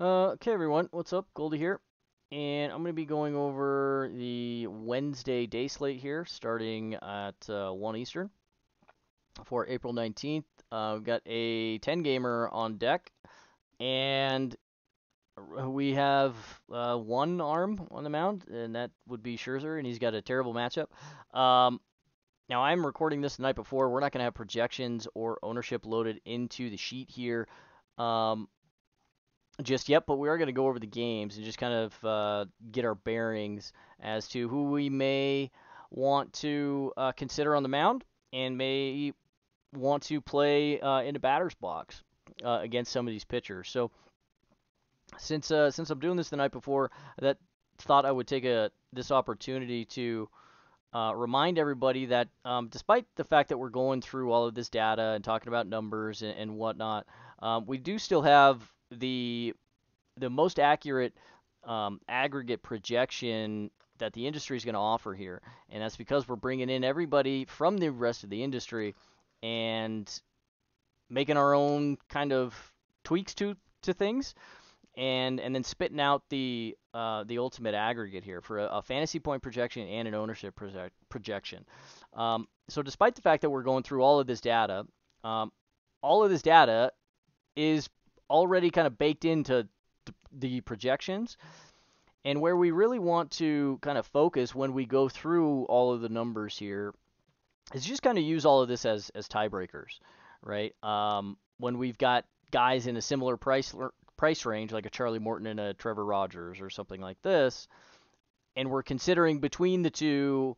Uh, okay, everyone, what's up? Goldy here, and I'm going to be going over the Wednesday day slate here, starting at uh, 1 Eastern for April 19th. Uh, we've got a 10 gamer on deck, and we have uh, one arm on the mound, and that would be Scherzer, and he's got a terrible matchup. Um, now, I'm recording this the night before. We're not going to have projections or ownership loaded into the sheet here. Um, just yet, but we are going to go over the games and just kind of uh, get our bearings as to who we may want to uh, consider on the mound and may want to play uh, in the batter's box uh, against some of these pitchers. So since uh, since I'm doing this the night before, that thought I would take a this opportunity to uh, remind everybody that um, despite the fact that we're going through all of this data and talking about numbers and, and whatnot, um, we do still have the the most accurate um, aggregate projection that the industry is going to offer here, and that's because we're bringing in everybody from the rest of the industry and making our own kind of tweaks to to things, and and then spitting out the uh, the ultimate aggregate here for a, a, fantasy point projection and an ownership project, projection. Um, so despite the fact that we're going through all of this data, um, all of this data is already kind of baked into the projections. And where we really want to kind of focus when we go through all of the numbers here is just kind of use all of this as, as tiebreakers, right? Um, when we've got guys in a similar price price range, like a Charlie Morton and a Trevor Rogers or something like this, and we're considering between the two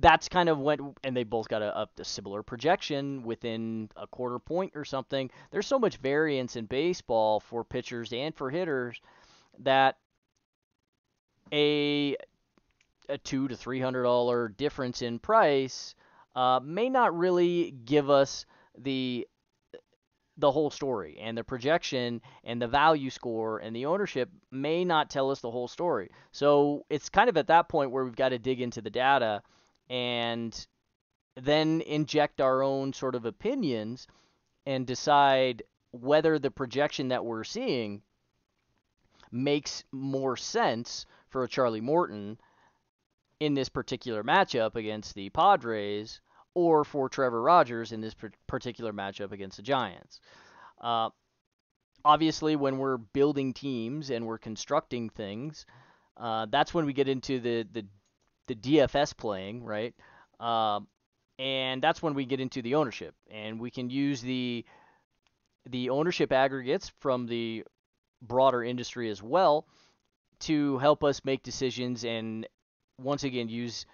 that's kind of what, and they both got a, a, similar projection within a quarter point or something. There's so much variance in baseball for pitchers and for hitters that a a two to three hundred dollar difference in price uh, may not really give us the the whole story and the projection and the value score and the ownership may not tell us the whole story. So it's kind of at that point where we've got to dig into the data and then inject our own sort of opinions and decide whether the projection that we're seeing makes more sense for a Charlie Morton in this particular matchup against the Padres or for Trevor Rogers in this particular matchup against the Giants. Uh, obviously, when we're building teams and we're constructing things, uh, that's when we get into the, the the DFS playing, right? Um, and that's when we get into the ownership, and we can use the the ownership aggregates from the broader industry as well to help us make decisions and once again use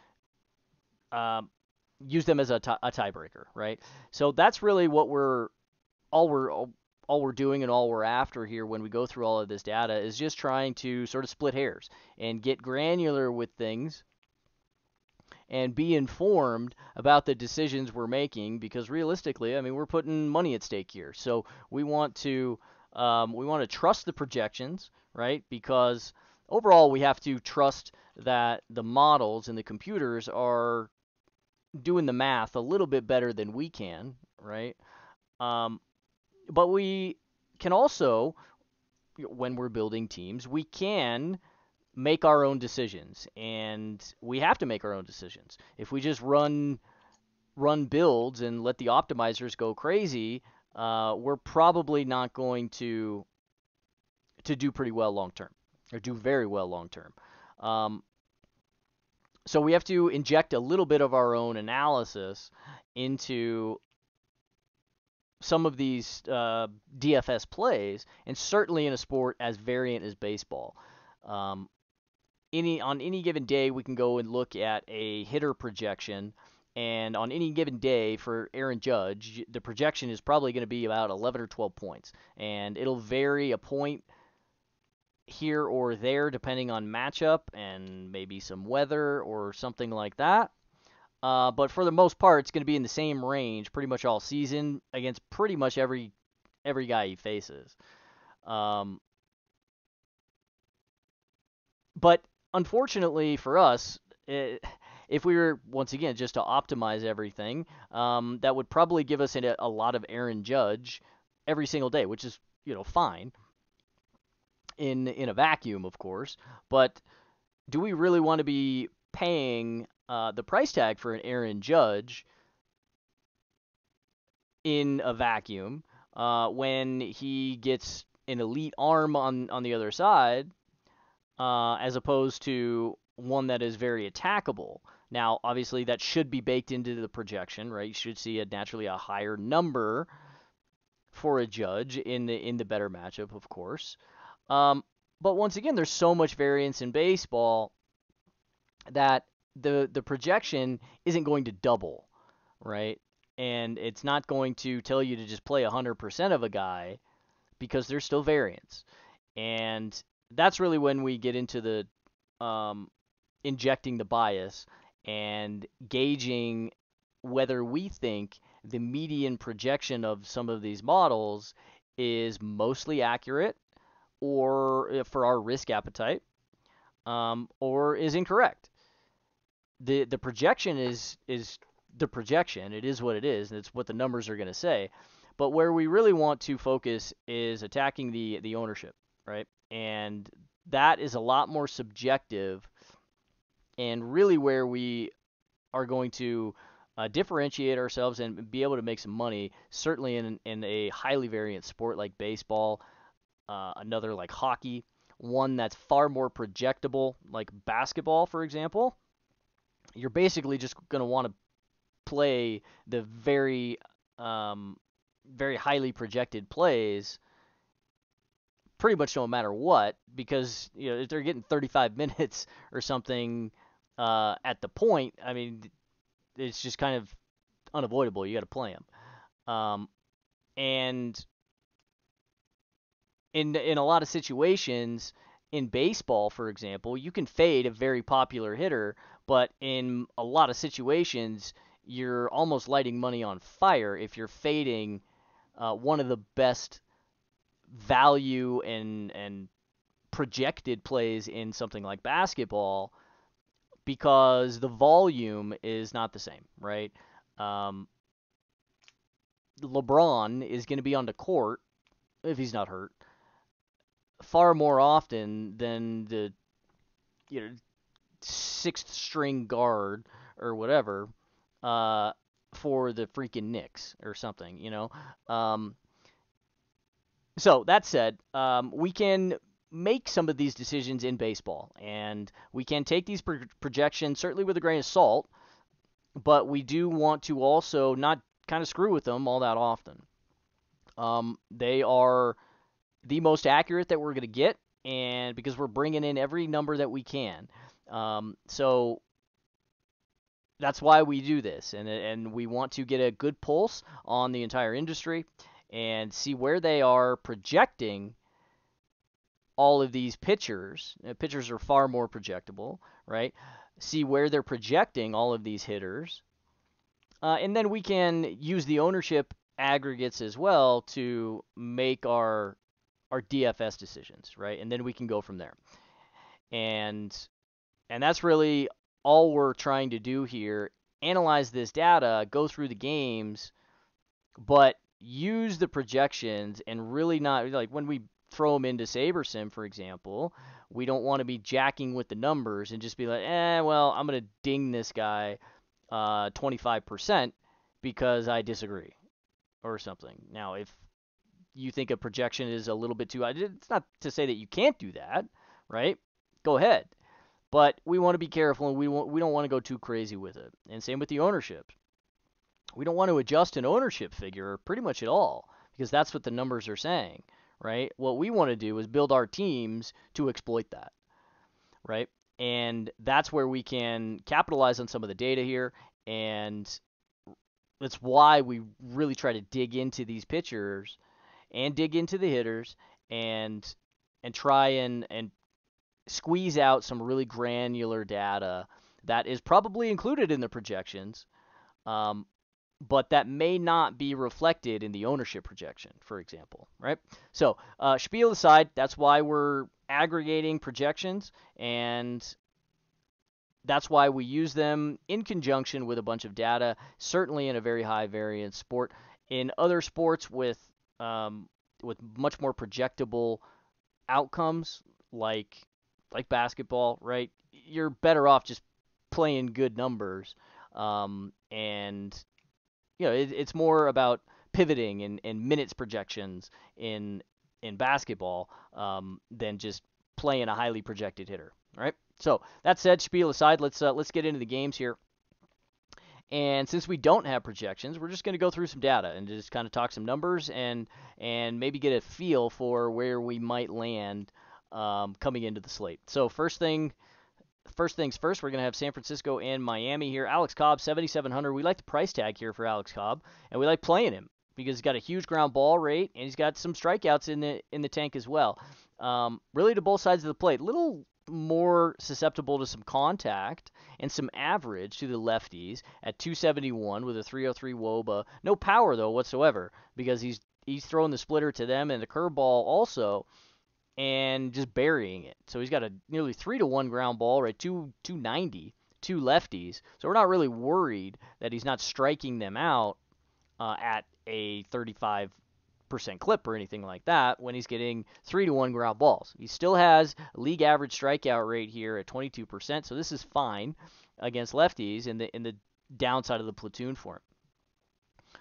um, use them as a, t- a tiebreaker, right? So that's really what we're all we're all we're doing and all we're after here when we go through all of this data is just trying to sort of split hairs and get granular with things and be informed about the decisions we're making because realistically, I mean, we're putting money at stake here. So we want to um, we want to trust the projections, right? Because overall, we have to trust that the models and the computers are doing the math a little bit better than we can, right? Um, but we can also, when we're building teams, we can make our own decisions, and we have to make our own decisions. If we just run run builds and let the optimizers go crazy, uh, we're probably not going to to do pretty well long term or do very well long term. Um, so we have to inject a little bit of our own analysis into some of these uh, DFS plays, and certainly in a sport as variant as baseball. Um, any on any given day we can go and look at a hitter projection. And on any given day for Aaron Judge the projection is probably going to be about 11 or 12 points. And it'll vary a point here or there depending on matchup and maybe some weather or something like that. Uh, but for the most part it's going to be in the same range pretty much all season against pretty much every every guy he faces. Um, but unfortunately for us, it, if we were once again just to optimize everything, um, that would probably give us a, a, lot of Aaron Judge every single day, which is you know, fine in in a vacuum, of course. But do we really want to be paying uh, the price tag for an Aaron Judge in a vacuum uh, when he gets an elite arm on on the other side, uh, as opposed to one that is very attackable? Now, obviously, that should be baked into the projection, right? You should see a naturally a higher number for a judge in the in the better matchup, of course. Um, but once again, there's so much variance in baseball that the the projection isn't going to double, right? And it's not going to tell you to just play 100% of a guy because there's still variance. And that's really when we get into the um, injecting the bias and gauging whether we think the median projection of some of these models is mostly accurate or uh, for our risk appetite um, or is incorrect. The the projection is is the projection. It is what it is, and it's what the numbers are going to say. But where we really want to focus is attacking the the ownership, right? And that is a lot more subjective, and really where we are going to uh, differentiate ourselves and be able to make some money. Certainly in in a highly variant sport like baseball, uh, another like hockey, one that's far more projectable, like basketball, for example, you're basically just going to want to play the very, um, very highly projected plays pretty much no matter what because you know if they're getting 35 minutes or something uh, at the point, I mean, it's just kind of unavoidable. You got to play them, um, and in in a lot of situations in baseball, for example, you can fade a very popular hitter, but in a lot of situations, you're almost lighting money on fire if you're fading uh, one of the best value and and projected plays in something like basketball because the volume is not the same, right? Um, LeBron is going to be on the court if he's not hurt far more often than the you know sixth string guard or whatever uh, for the freaking Knicks or something, you know. Um, so that said, um, we can make some of these decisions in baseball, and we can take these pro- projections certainly with a grain of salt, but we do want to also not kind of screw with them all that often. Um, they are the most accurate that we're going to get, and because we're bringing in every number that we can. Um, so that's why we do this, and and we want to get a good pulse on the entire industry and see where they are projecting all of these pitchers. Now, pitchers are far more projectable, right? See where they're projecting all of these hitters, uh, and then we can use the ownership aggregates as well to make our our DFS decisions, right? And then we can go from there. And and that's really all we're trying to do here. Analyze this data, go through the games, but use the projections and really not like when we throw them into SaberSim, for example, we don't want to be jacking with the numbers and just be like, eh, well, I'm going to ding this guy uh, 25% because I disagree or something. Now, if you think a projection is a little bit too high. It's not to say that you can't do that, right? Go ahead. But we want to be careful and we want, we don't want to go too crazy with it. And same with the ownership. We don't want to adjust an ownership figure pretty much at all because that's what the numbers are saying, right? What we want to do is build our teams to exploit that, right? And that's where we can capitalize on some of the data here and that's why we really try to dig into these pitchers and dig into the hitters and and try and and squeeze out some really granular data that is probably included in the projections, um, but that may not be reflected in the ownership projection, for example, right? So, uh, spiel aside, that's why we're aggregating projections, and that's why we use them in conjunction with a bunch of data, certainly in a very high variance sport. In other sports with um, with much more projectable outcomes, like like basketball, right? You're better off just playing good numbers, um, and you know it, it's more about pivoting and, and minutes projections in in basketball um, than just playing a highly projected hitter. All right. So that said, spiel aside, let's uh, let's get into the games here. And since we don't have projections, we're just going to go through some data and just kind of talk some numbers and and maybe get a feel for where we might land um, coming into the slate. So first thing, first things first, we're going to have San Francisco and Miami here. Alex Cobb, 7,700. We like the price tag here for Alex Cobb, and we like playing him because he's got a huge ground ball rate and he's got some strikeouts in the in the tank as well. Um, really to both sides of the plate. Little more susceptible to some contact and some average to the lefties at 271 with a 303 woba. No power though whatsoever because he's he's throwing the splitter to them and the curveball also and just burying it. So he's got a nearly 3 to 1 ground ball right 2 290 two lefties. So we're not really worried that he's not striking them out uh, at a 35 percent clip or anything like that when he's getting three to one ground balls. He still has league average strikeout rate here at 22 percent, so this is fine against lefties in the in the downside of the platoon for him.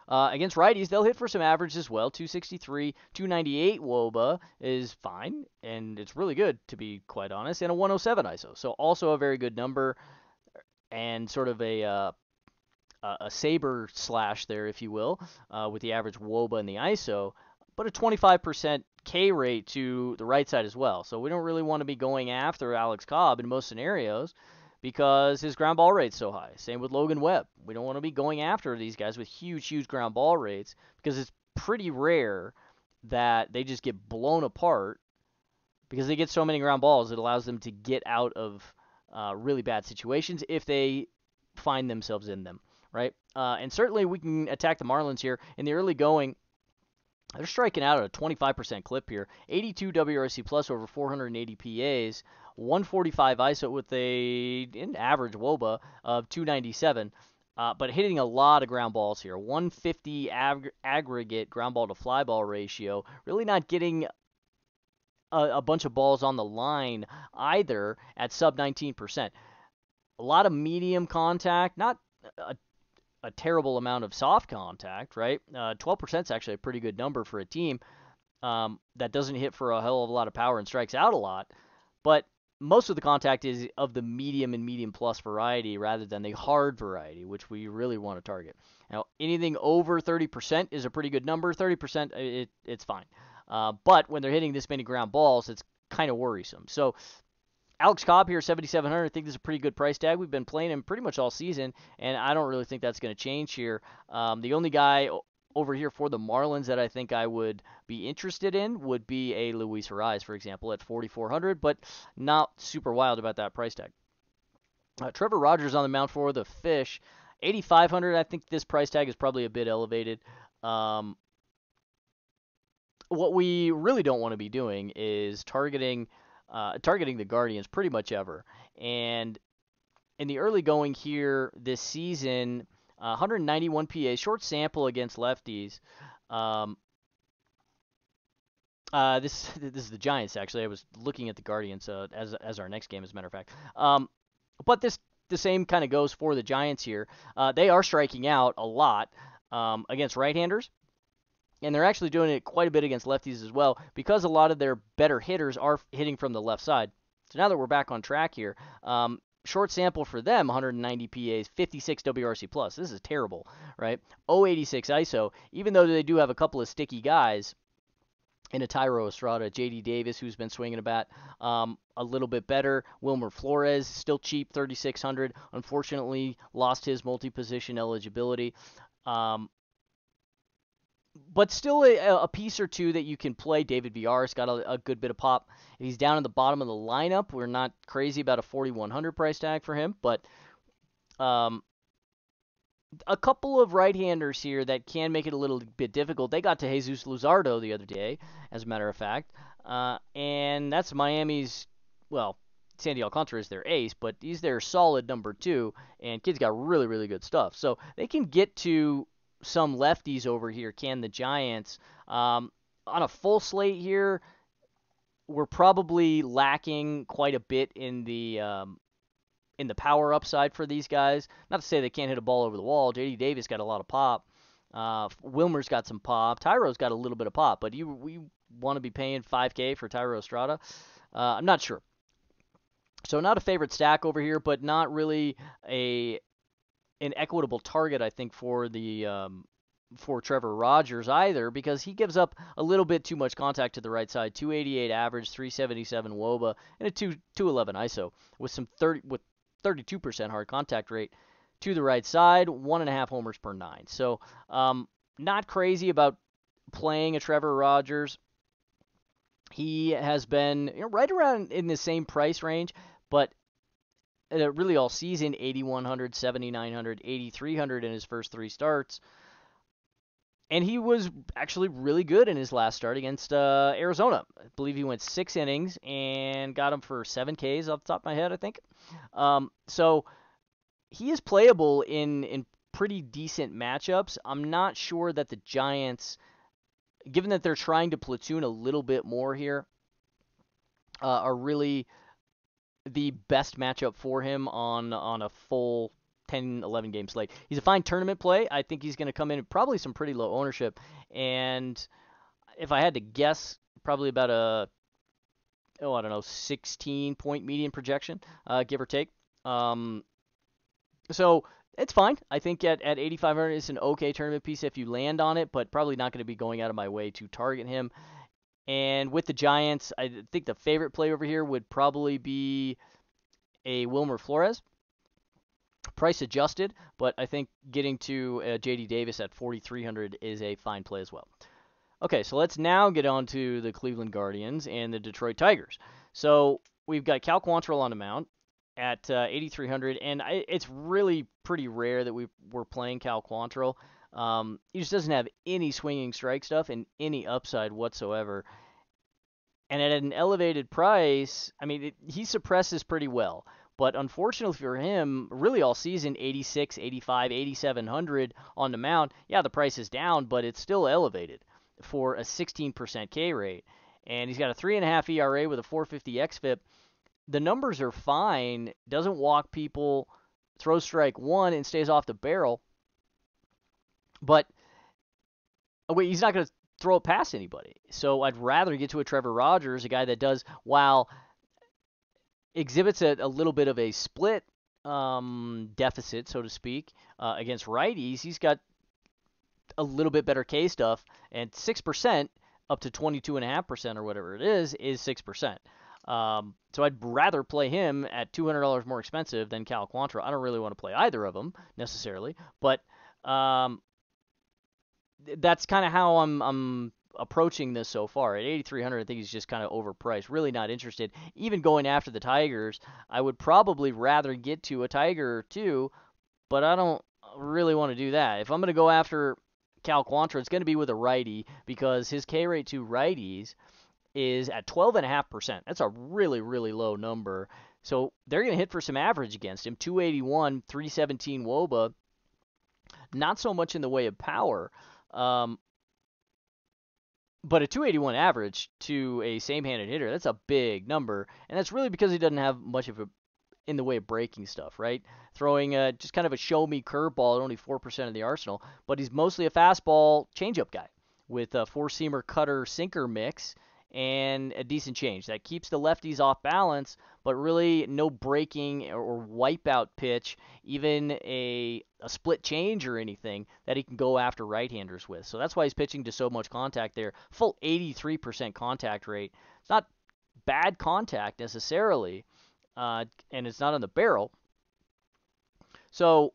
Uh, against righties, they'll hit for some average as well. 263, 298 WOBA is fine, and it's really good to be quite honest, and a 107 ISO. So also a very good number, and sort of a uh, a saber slash there, if you will, uh, with the average WOBA and the ISO, but a 25% K rate to the right side as well. So we don't really want to be going after Alex Cobb in most scenarios because his ground ball rate's so high. Same with Logan Webb. We don't want to be going after these guys with huge, huge ground ball rates because it's pretty rare that they just get blown apart because they get so many ground balls. It allows them to get out of uh, really bad situations if they find themselves in them right? Uh, and certainly we can attack the Marlins here in the early going. They're striking out at a 25% clip here. 82 WRC plus over 480 PAs, 145 ISO with a an average WOBA of 297. Uh, but hitting a lot of ground balls here. 150 ag- aggregate ground ball to fly ball ratio. Really not getting a, a bunch of balls on the line either at sub 19%. A lot of medium contact, not a a terrible amount of soft contact, right? Uh, 12% is actually a pretty good number for a team um, that doesn't hit for a hell of a lot of power and strikes out a lot. But most of the contact is of the medium and medium plus variety rather than the hard variety, which we really want to target. Now, anything over 30% is a pretty good number. 30%, it, it's fine. Uh, but when they're hitting this many ground balls, it's kind of worrisome. So Alex Cobb here, 7,700. I think this is a pretty good price tag. We've been playing him pretty much all season, and I don't really think that's going to change here. Um, the only guy over here for the Marlins that I think I would be interested in would be a Luis Arraez, for example, at 4,400, but not super wild about that price tag. Uh, Trevor Rogers on the mound for the Fish, 8,500. I think this price tag is probably a bit elevated. Um, what we really don't want to be doing is targeting uh, targeting the Guardians pretty much ever. And in the early going here this season, uh, 191 PA, short sample against lefties. Um, uh, this this is the Giants actually. I was looking at the Guardians uh, as as our next game, as a matter of fact. Um, but this the same kind of goes for the Giants here. Uh, they are striking out a lot um, against right-handers and they're actually doing it quite a bit against lefties as well because a lot of their better hitters are hitting from the left side. So now that we're back on track here, um, short sample for them 190 PAs, 56 WRC plus. This is terrible, right? 086 ISO. Even though they do have a couple of sticky guys in a Thairo Estrada, JD Davis, who's been swinging a bat um, a little bit better. Wilmer Flores, still cheap, 3,600. Unfortunately, lost his multi position eligibility. Um, but still a, a, piece or two that you can play. David Villar's got a, a, good bit of pop. He's down in the bottom of the lineup, we're not crazy about a 4100 price tag for him, but um, a couple of right-handers here that can make it a little bit difficult. They got to Jesus Luzardo the other day, as a matter of fact, uh, and that's Miami's. Well, Sandy Alcantara is their ace, but he's their solid number two, and kid's got really, really good stuff. So they can get to some lefties over here can the Giants. Um, on a full slate here, we're probably lacking quite a bit in the um, in the power upside for these guys. Not to say they can't hit a ball over the wall. J.D. Davis got a lot of pop. Uh, Wilmer's got some pop. Thairo's got a little bit of pop, but you we want to be paying 5K for Thairo Estrada? Uh, I'm not sure. So not a favorite stack over here, but not really a an equitable target, I think, for the um, for Trevor Rogers either, because he gives up a little bit too much contact to the right side. 288 average, 377 woba, and a 2 211 ISO with some 30 with 32% hard contact rate to the right side, one and a half homers per nine. So um, not crazy about playing a Trevor Rogers. He has been you know, right around in the same price range, but uh, really all season 8100, 7900, 8300 in his first three starts. And he was actually really good in his last start against uh, Arizona. I believe he went six innings and got him for seven Ks off the top of my head, I think. Um, so he is playable in in pretty decent matchups. I'm not sure that the Giants, given that they're trying to platoon a little bit more here, uh, are really the best matchup for him on on a full 10, 11 game slate. He's a fine tournament play. I think he's going to come in at probably some pretty low ownership. And if I had to guess, probably about a, oh, I don't know, 16 point median projection, uh, give or take. Um, so it's fine. I think at, at 8,500 it's an okay tournament piece if you land on it, but probably not going to be going out of my way to target him. And with the Giants, I think the favorite play over here would probably be a Wilmer Flores price adjusted, but I think getting to uh, JD Davis at 4,300 is a fine play as well. Okay, so let's now get on to the Cleveland Guardians and the Detroit Tigers. So we've got Cal Quantrill on the mound at uh, 8,300, and I, it's really pretty rare that we we're playing Cal Quantrill. Um, he just doesn't have any swinging strike stuff and any upside whatsoever. And at an elevated price, I mean, it, he suppresses pretty well. But unfortunately for him, really all season, 86, 85, 8700 on the mound. Yeah, the price is down, but it's still elevated for a 16% K rate. And he's got a 3.5 ERA with a 450 XFIP. The numbers are fine. Doesn't walk people, throws strike one, and stays off the barrel. But oh wait, he's not going to throw it past anybody. So I'd rather get to a Trevor Rogers, a guy that does, while exhibits a, a little bit of a split um, deficit, so to speak, uh, against righties. He's got a little bit better K stuff, and six percent up to twenty two and a half percent or whatever it is is six percent. Um, so I'd rather play him at two hundred dollars more expensive than Cal Quantrill. I don't really want to play either of them necessarily, but um, that's kind of how I'm I'm approaching this so far. At 8,300, I think he's just kind of overpriced. Really not interested. Even going after the Tigers, I would probably rather get to a Tiger or two, but I don't really want to do that. If I'm going to go after Cal Quantrill, it's going to be with a righty because his K rate to righties is at 12.5%. That's a really, really low number. So they're going to hit for some average against him 281, 317 Woba. Not so much in the way of power. Um, but a 281 average to a same-handed hitter, that's a big number, and that's really because he doesn't have much of a in the way of breaking stuff, right? Throwing a, just kind of a show me curveball at only 4% of the arsenal, but he's mostly a fastball changeup guy with a four-seamer cutter sinker mix and a decent change. That keeps the lefties off balance, but really no breaking or wipeout pitch, even a, a split change or anything that he can go after right-handers with. So that's why he's pitching to so much contact there. Full 83% contact rate. It's not bad contact necessarily, uh, and it's not on the barrel. So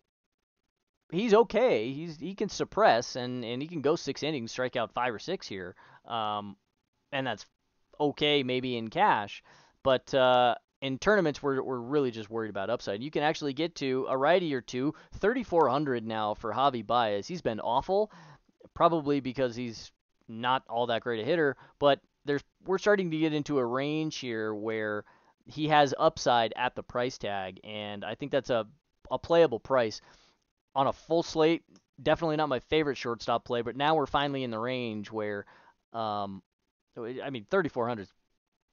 he's okay. He's he can suppress and and he can go six innings, strike out five or six here. Um, and that's okay maybe in cash, but uh, in tournaments we're, we're really just worried about upside. You can actually get to a righty or two, 3,400 now for Javi Baez. He's been awful, probably because he's not all that great a hitter, but there's we're starting to get into a range here where he has upside at the price tag, and I think that's a a playable price on a full slate. Definitely not my favorite shortstop play, but now we're finally in the range where Um, I mean, 3,400 is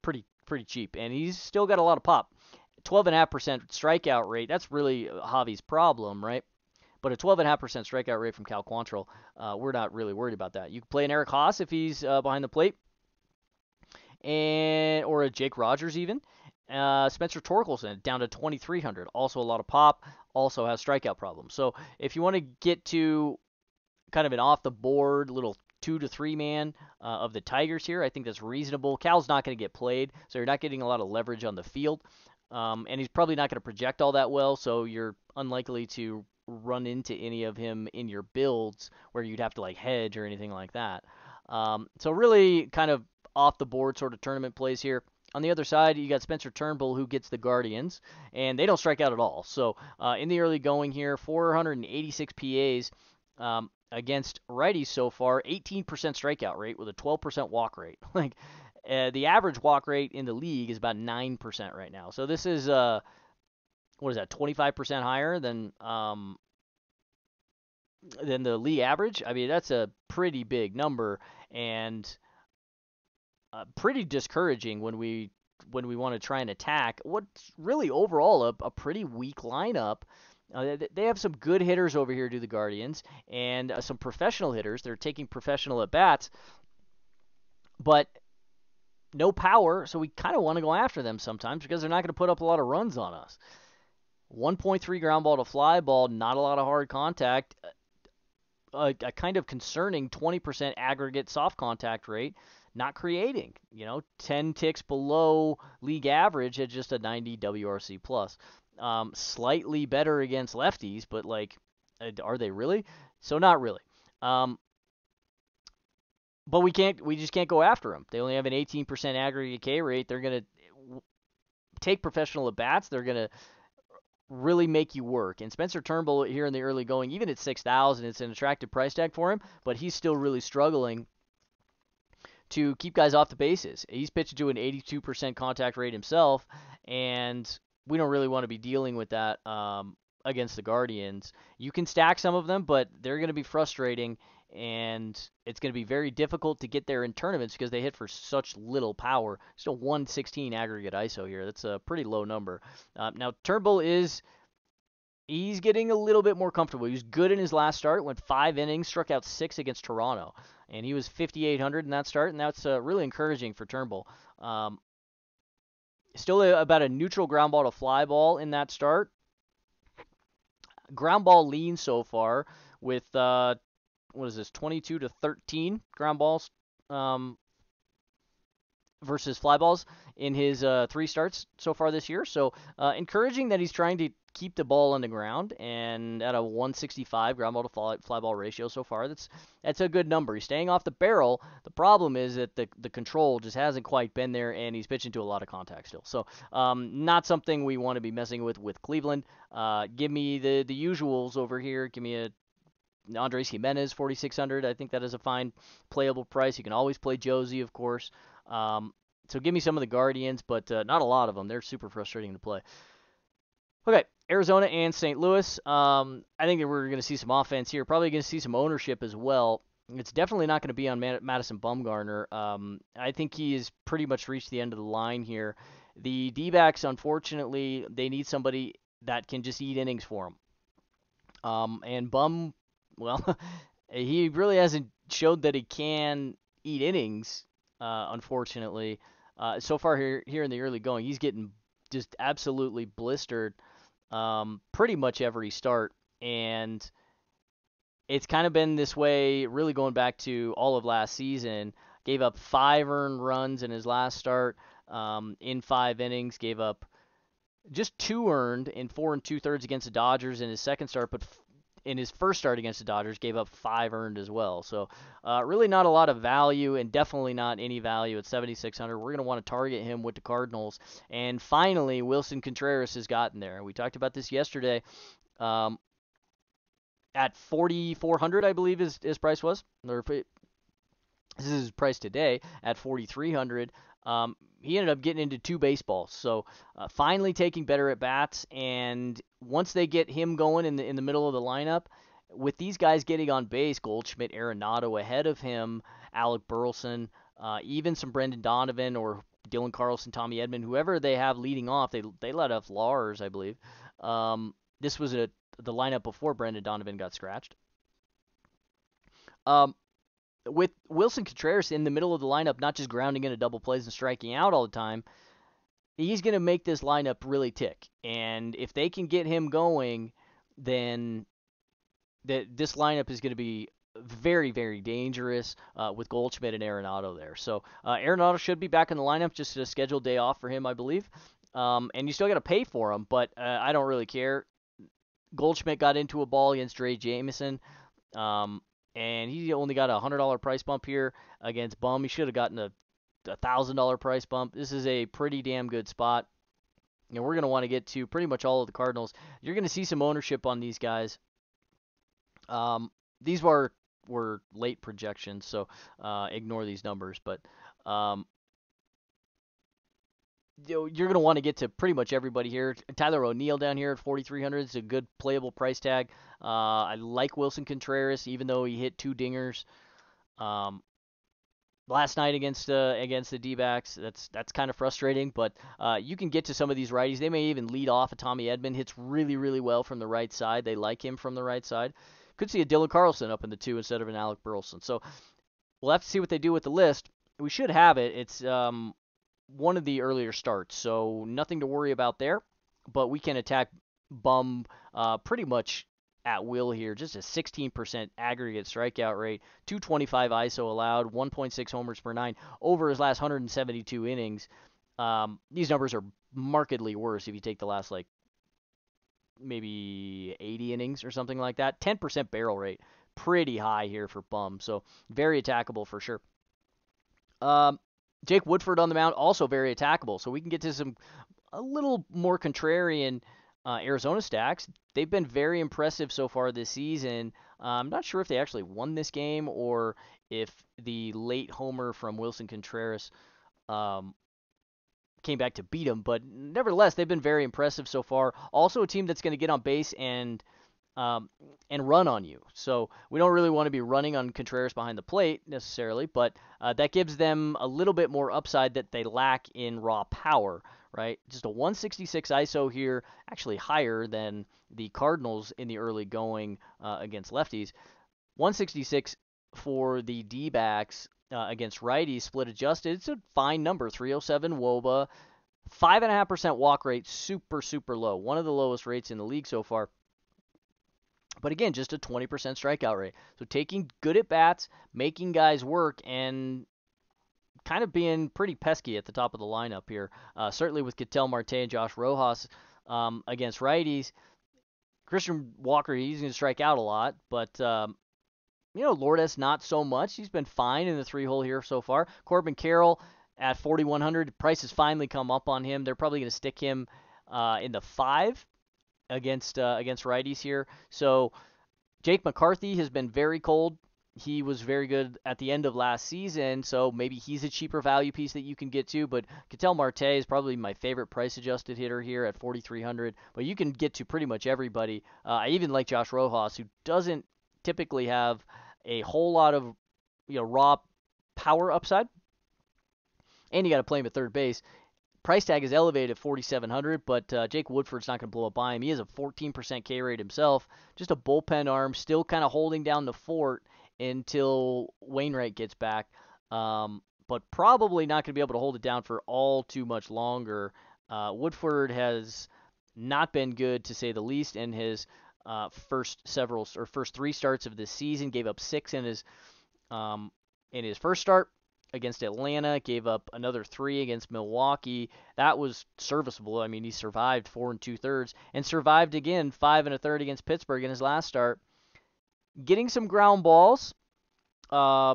pretty pretty cheap, and he's still got a lot of pop. 12.5% strikeout rate. That's really Javi's problem, right? But a 12.5% strikeout rate from Cal Quantrill, uh, we're not really worried about that. You can play an Eric Haase if he's uh, behind the plate, and or a Jake Rogers even. Uh, Spencer Torkelson down to 2,300, also a lot of pop, also has strikeout problems. So if you want to get to kind of an off the board little two to three man uh, of the Tigers here, I think that's reasonable. Cal's not going to get played, so you're not getting a lot of leverage on the field. Um, and he's probably not going to project all that well, so you're unlikely to run into any of him in your builds where you'd have to like hedge or anything like that. Um, so really kind of off the board sort of tournament plays here. On the other side, you got Spencer Turnbull who gets the Guardians, and they don't strike out at all. So uh, in the early going here, 486 PAs um, against righties so far, 18% strikeout rate with a 12% walk rate. like uh, the average walk rate in the league is about 9% right now. So this is uh what is that? 25% higher than um than the league average. I mean, that's a pretty big number and uh, pretty discouraging when we when we want to try and attack what's really overall a, a pretty weak lineup. Uh, they have some good hitters over here do the Guardians and uh, some professional hitters. They're taking professional at bats, but no power, so we kind of want to go after them sometimes because they're not going to put up a lot of runs on us. 1.3 ground ball to fly ball, not a lot of hard contact, a, a kind of concerning 20% aggregate soft contact rate, not creating. You know, 10 ticks below league average at just a 90 WRC plus. Um, slightly better against lefties, but like, uh, are they really? So not really. Um, but we can't. We just can't go after them. They only have an 18% aggregate K rate. They're gonna take professional at bats. They're gonna really make you work. And Spencer Turnbull here in the early going, even at 6,000, it's an attractive price tag for him, but he's still really struggling to keep guys off the bases. He's pitched to an 82% contact rate himself, and we don't really want to be dealing with that um, against the Guardians. You can stack some of them, but they're going to be frustrating and it's going to be very difficult to get there in tournaments because they hit for such little power. Still 116 aggregate ISO here. That's a pretty low number. Uh, now Turnbull is he's getting a little bit more comfortable. He was good in his last start, went five innings, struck out six against Toronto, and he was 5,800 in that start, and that's uh, really encouraging for Turnbull. Um, still a, about a neutral ground ball to fly ball in that start. Ground ball lean so far with uh, what is this 22 to 13 ground balls um, versus fly balls in his uh, three starts so far this year. So uh, encouraging that he's trying to keep the ball on the ground and at a 165 ground ball to fly, fly ball ratio so far. That's that's a good number. He's staying off the barrel. The problem is that the the control just hasn't quite been there, and he's pitching to a lot of contact still. So um, not something we want to be messing with with Cleveland. Uh, give me the the usuals over here. Give me a Andres Gimenez 4,600. I think that is a fine playable price. You can always play Josie, of course. Um, so give me some of the Guardians, but uh, not a lot of them. They're super frustrating to play. Okay, Arizona and St. Louis. Um, I think that we're going to see some offense here. Probably going to see some ownership as well. It's definitely not going to be on Madison Bumgarner. Um, I think he has pretty much reached the end of the line here. The D-backs, unfortunately, they need somebody that can just eat innings for them. Um, and Bum well, he really hasn't showed that he can eat innings. Uh, unfortunately, uh, so far here here in the early going, he's getting just absolutely blistered um, pretty much every start, and it's kind of been this way really going back to all of last season. Gave up five earned runs in his last start um, in five innings. Gave up just two earned in four and two thirds against the Dodgers in his second start, but in his first start against the Dodgers, gave up five earned as well. So uh, really not a lot of value, and definitely not any value at 7,600. We're going to want to target him with the Cardinals. And finally, Willson Contreras has gotten there. We talked about this yesterday. Um, at 4,400, I believe his, his price was. Or this is his price today at 4,300. Um, he ended up getting into two baseballs. So uh, finally taking better at bats, and once they get him going in the in the middle of the lineup, with these guys getting on base, Goldschmidt, Arenado ahead of him, Alec Burleson, uh, even some Brendan Donovan or Dylan Carlson, Tommy Edman, whoever they have leading off, they they let off Lars, I believe. Um, this was a the lineup before Brendan Donovan got scratched. Um, with Willson Contreras in the middle of the lineup, not just grounding into double plays and striking out all the time, he's going to make this lineup really tick. And if they can get him going, then that this lineup is going to be very, very dangerous uh, with Goldschmidt and Arenado there. So uh, Arenado should be back in the lineup, just a scheduled day off for him, I believe. Um, and you still got to pay for him, but uh, I don't really care. Goldschmidt got into a ball against Drey Jameson, um, and he only got a hundred dollar price bump here against Bum. He should have gotten a thousand dollar price bump. This is a pretty damn good spot. And we're going to want to get to pretty much all of the Cardinals. You're going to see some ownership on these guys. Um, these were were late projections, so uh, ignore these numbers. But um, you're going to want to get to pretty much everybody here. Tyler O'Neill down here at 4,300 is a good playable price tag. Uh, I like Willson Contreras, even though he hit two dingers. Um, last night against uh, against the D-backs. That's that's kind of frustrating, but uh, you can get to some of these righties. They may even lead off. A Tommy Edman hits really really well from the right side. They like him from the right side. Could see a Dylan Carlson up in the two instead of an Alec Burleson. So we'll have to see what they do with the list. We should have it. It's um, one of the earlier starts, so nothing to worry about there. But we can attack Bum uh, pretty much at will here. Just a 16% aggregate strikeout rate, 225 ISO allowed, 1.6 homers per nine over his last 172 innings. Um, these numbers are markedly worse if you take the last like maybe 80 innings or something like that. 10% barrel rate, pretty high here for Bum, so very attackable for sure. Um, Jake Woodford on the mound, also very attackable, so we can get to some a little more contrarian uh, Arizona stacks. They've been very impressive so far this season. Uh, I'm not sure if they actually won this game or if the late homer from Willson Contreras um, came back to beat them, but nevertheless, they've been very impressive so far. Also, a team that's going to get on base and um, and run on you. So we don't really want to be running on Contreras behind the plate necessarily, but uh, that gives them a little bit more upside that they lack in raw power right? Just a 166 ISO here, actually higher than the Cardinals in the early going uh, against lefties. 166 for the D backs uh, against righties, split adjusted. It's a fine number, 307 Woba. 5.5% walk rate, super, super low. One of the lowest rates in the league so far. But again, just a 20% strikeout rate. So taking good at bats, making guys work, and kind of being pretty pesky at the top of the lineup here. Uh, certainly with Ketel Marte and Josh Rojas um, against righties. Christian Walker, he's going to strike out a lot, but um, you know Lourdes not so much. He's been fine in the three hole here so far. Corbin Carroll at 4100, price has finally come up on him. They're probably going to stick him uh, in the five against uh, against righties here. So Jake McCarthy has been very cold he was very good at the end of last season, so maybe he's a cheaper value piece that you can get to. But Ketel Marte is probably my favorite price adjusted hitter here at 4,300. But you can get to pretty much everybody. Uh, I even like Josh Rojas, who doesn't typically have a whole lot of you know raw power upside, and you got to play him at third base. Price tag is elevated at 4,700, but uh, Jake Woodford's not going to blow up by him. He has a 14% K rate himself, just a bullpen arm, still kind of holding down the fort until Wainwright gets back. Um, but probably not going to be able to hold it down for all too much longer. Uh, Woodford has not been good to say the least in his uh, first several or first three starts of this season. Gave up six in his um, in his first start against Atlanta. Gave up another three against Milwaukee. That was serviceable. I mean, he survived four and two thirds and survived again five and a third against Pittsburgh in his last start getting some ground balls, uh,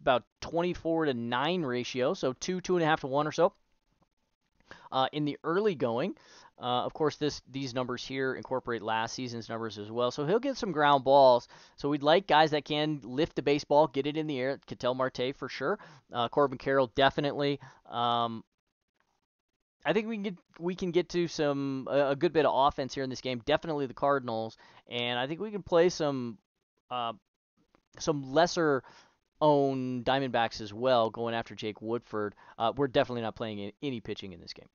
about 24 to 9 ratio, so 2, 2.5 to 1 or so. Uh, in the early going, uh, of course, this these numbers here incorporate last season's numbers as well. So he'll get some ground balls. So we'd like guys that can lift the baseball, get it in the air. Ketel Marte for sure. Uh, Corbin Carroll definitely. Um, I think we can get we can get to some a, a good bit of offense here in this game. Definitely the Cardinals, and I think we can play some uh, some lesser own Diamondbacks as well, going after Jake Woodford. Uh, we're definitely not playing any pitching in this game.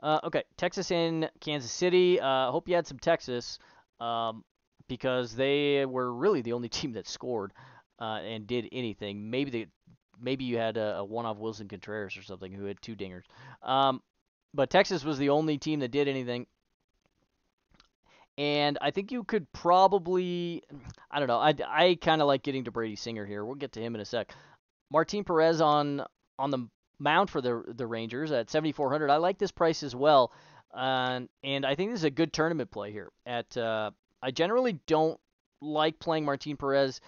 Uh, okay, Texas and Kansas City. Uh, hope you had some Texas um, because they were really the only team that scored uh, and did anything. Maybe they, maybe you had a, a one-off Willson Contreras or something who had two dingers. Um, but Texas was the only team that did anything. And I think you could probably, I don't know, I, I kind of like getting to Brady Singer here. We'll get to him in a sec. Martin Perez on on the mound for the the Rangers at 7,400. I like this price as well, uh, and I think this is a good tournament play here. At uh, I generally don't like playing Martin Perez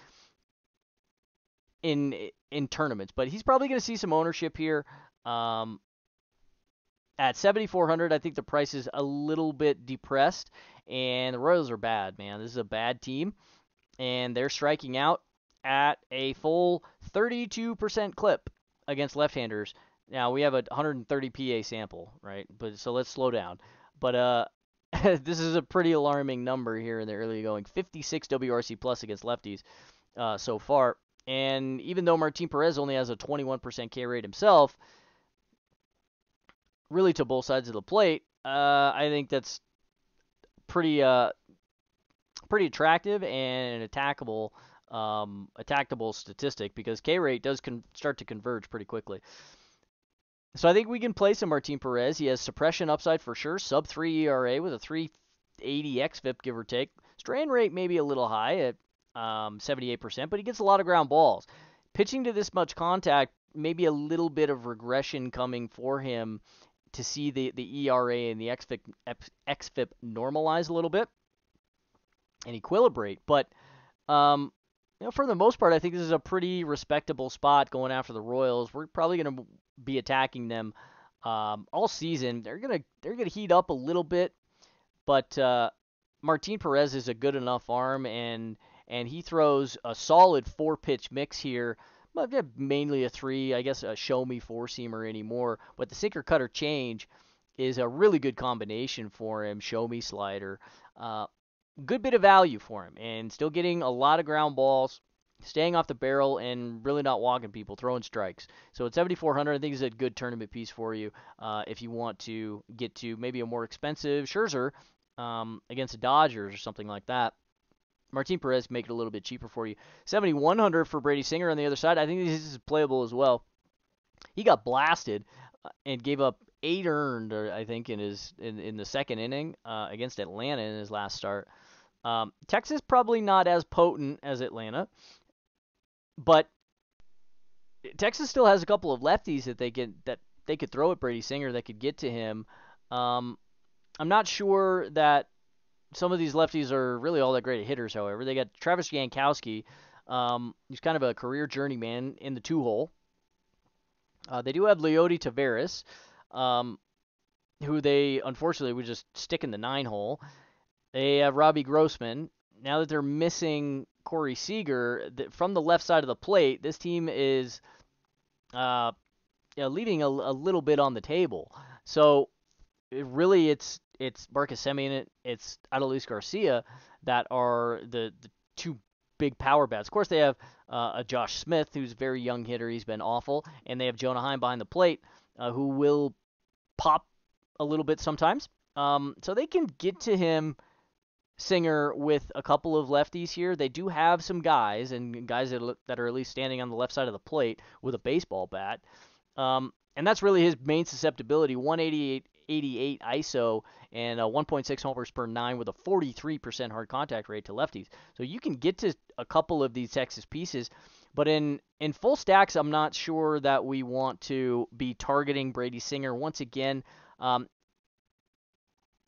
in in tournaments, but he's probably going to see some ownership here. Um, at 7,400, I think the price is a little bit depressed, and the Royals are bad, man. This is a bad team, and they're striking out at a full 32% clip against left-handers. Now we have a 130 PA sample, right? But so let's slow down. But uh, this is a pretty alarming number here in the early going. 56 WRC plus against lefties uh, so far, and even though Martin Perez only has a 21% K rate himself, really to both sides of the plate, uh, I think that's pretty uh, pretty attractive and an attackable um, attackable statistic because K rate does con- start to converge pretty quickly. So I think we can play some Martin Perez. He has suppression upside for sure, sub three ERA with a 380 xFIP give or take. Strand rate maybe a little high at um, 78%, but he gets a lot of ground balls. Pitching to this much contact, maybe a little bit of regression coming for him to see the, the ERA and the XFIP, XFIP normalize a little bit and equilibrate. But um, you know, for the most part, I think this is a pretty respectable spot going after the Royals. We're probably going to be attacking them um, all season. They're gonna they're gonna heat up a little bit, but uh, Martin Perez is a good enough arm, and and he throws a solid four pitch mix here but yeah, mainly a three, I guess a show me four seamer anymore. But the sinker cutter change is a really good combination for him. Show me slider, uh, good bit of value for him, and still getting a lot of ground balls, staying off the barrel, and really not walking people, throwing strikes. So at 7,400, I think is a good tournament piece for you uh, if you want to get to maybe a more expensive Scherzer um, against the Dodgers or something like that. Martin Perez make it a little bit cheaper for you. 7100 for Brady Singer on the other side. I think this is playable as well. He got blasted uh, and gave up eight earned, I think, in his in, in the second inning uh, against Atlanta in his last start. Um, Texas probably not as potent as Atlanta, but Texas still has a couple of lefties that they could that they could throw at Brady Singer that could get to him. Um, I'm not sure that some of these lefties are really all that great at hitters. However, they got Travis Jankowski. Um, he's kind of a career journeyman in the two hole. Uh, they do have Leody Taveras, um, who they unfortunately would just stick in the nine hole. They have Robbie Grossman. Now that they're missing Corey Seager from the left side of the plate, this team is uh, leaving a, a little bit on the table. So it really, it's it's Marcus Semien, it's Adolis Garcia that are the, the two big power bats. Of course, they have uh, a Josh Smith, who's a very young hitter. He's been awful. And they have Jonah Heim behind the plate, uh, who will pop a little bit sometimes. Um, so they can get to him, Singer, with a couple of lefties here. They do have some guys, and guys that, that are at least standing on the left side of the plate with a baseball bat. Um, and that's really his main susceptibility 188 88 ISO and 1.6 homers per nine with a 43% hard contact rate to lefties. So you can get to a couple of these Texas pieces, but in in full stacks, I'm not sure that we want to be targeting Brady Singer once again. Um,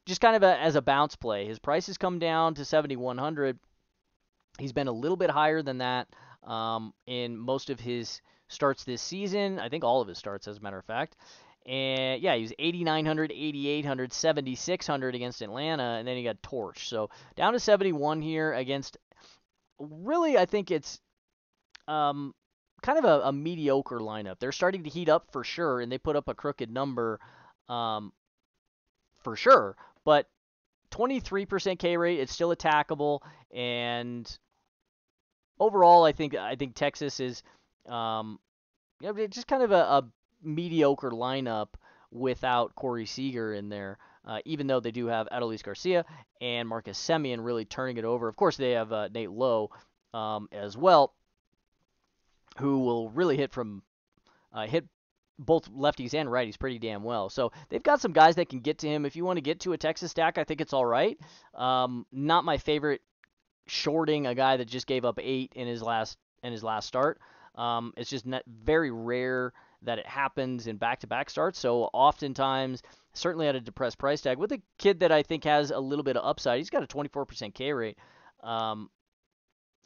just kind of a, as a bounce play. His price has come down to 7,100. He's been a little bit higher than that um, in most of his starts this season. I think all of his starts, as a matter of fact. And yeah, he was 8,900, 8,800, 7,600 against Atlanta, and then he got torched. So down to 71 here against. Really, I think it's um, kind of a, a mediocre lineup. They're starting to heat up for sure, and they put up a crooked number um, for sure. But 23% K rate, it's still attackable, and overall, I think I think Texas is, um, you know, just kind of a, a mediocre lineup without Corey Seager in there. Uh, even though they do have Adolis Garcia and Marcus Semien really turning it over. Of course, they have uh, Nate Lowe um, as well, who will really hit from uh, hit both lefties and righties pretty damn well. So they've got some guys that can get to him. If you want to get to a Texas stack, I think it's all right. Um, not my favorite shorting a guy that just gave up eight in his last in his last start. Um, it's just not, very rare that it happens in back-to-back starts. So oftentimes, certainly at a depressed price tag, with a kid that I think has a little bit of upside, he's got a 24% K rate. Um,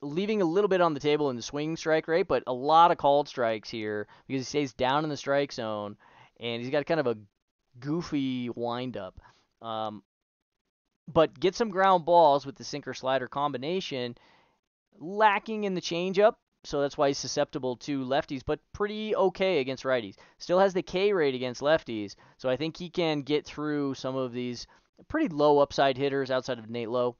leaving a little bit on the table in the swing strike rate, but a lot of called strikes here because he stays down in the strike zone and he's got kind of a goofy windup. Um, but get some ground balls with the sinker slider combination, lacking in the changeup, so that's why he's susceptible to lefties, but pretty okay against righties. Still has the K rate against lefties, so I think he can get through some of these pretty low upside hitters outside of Nate Lowe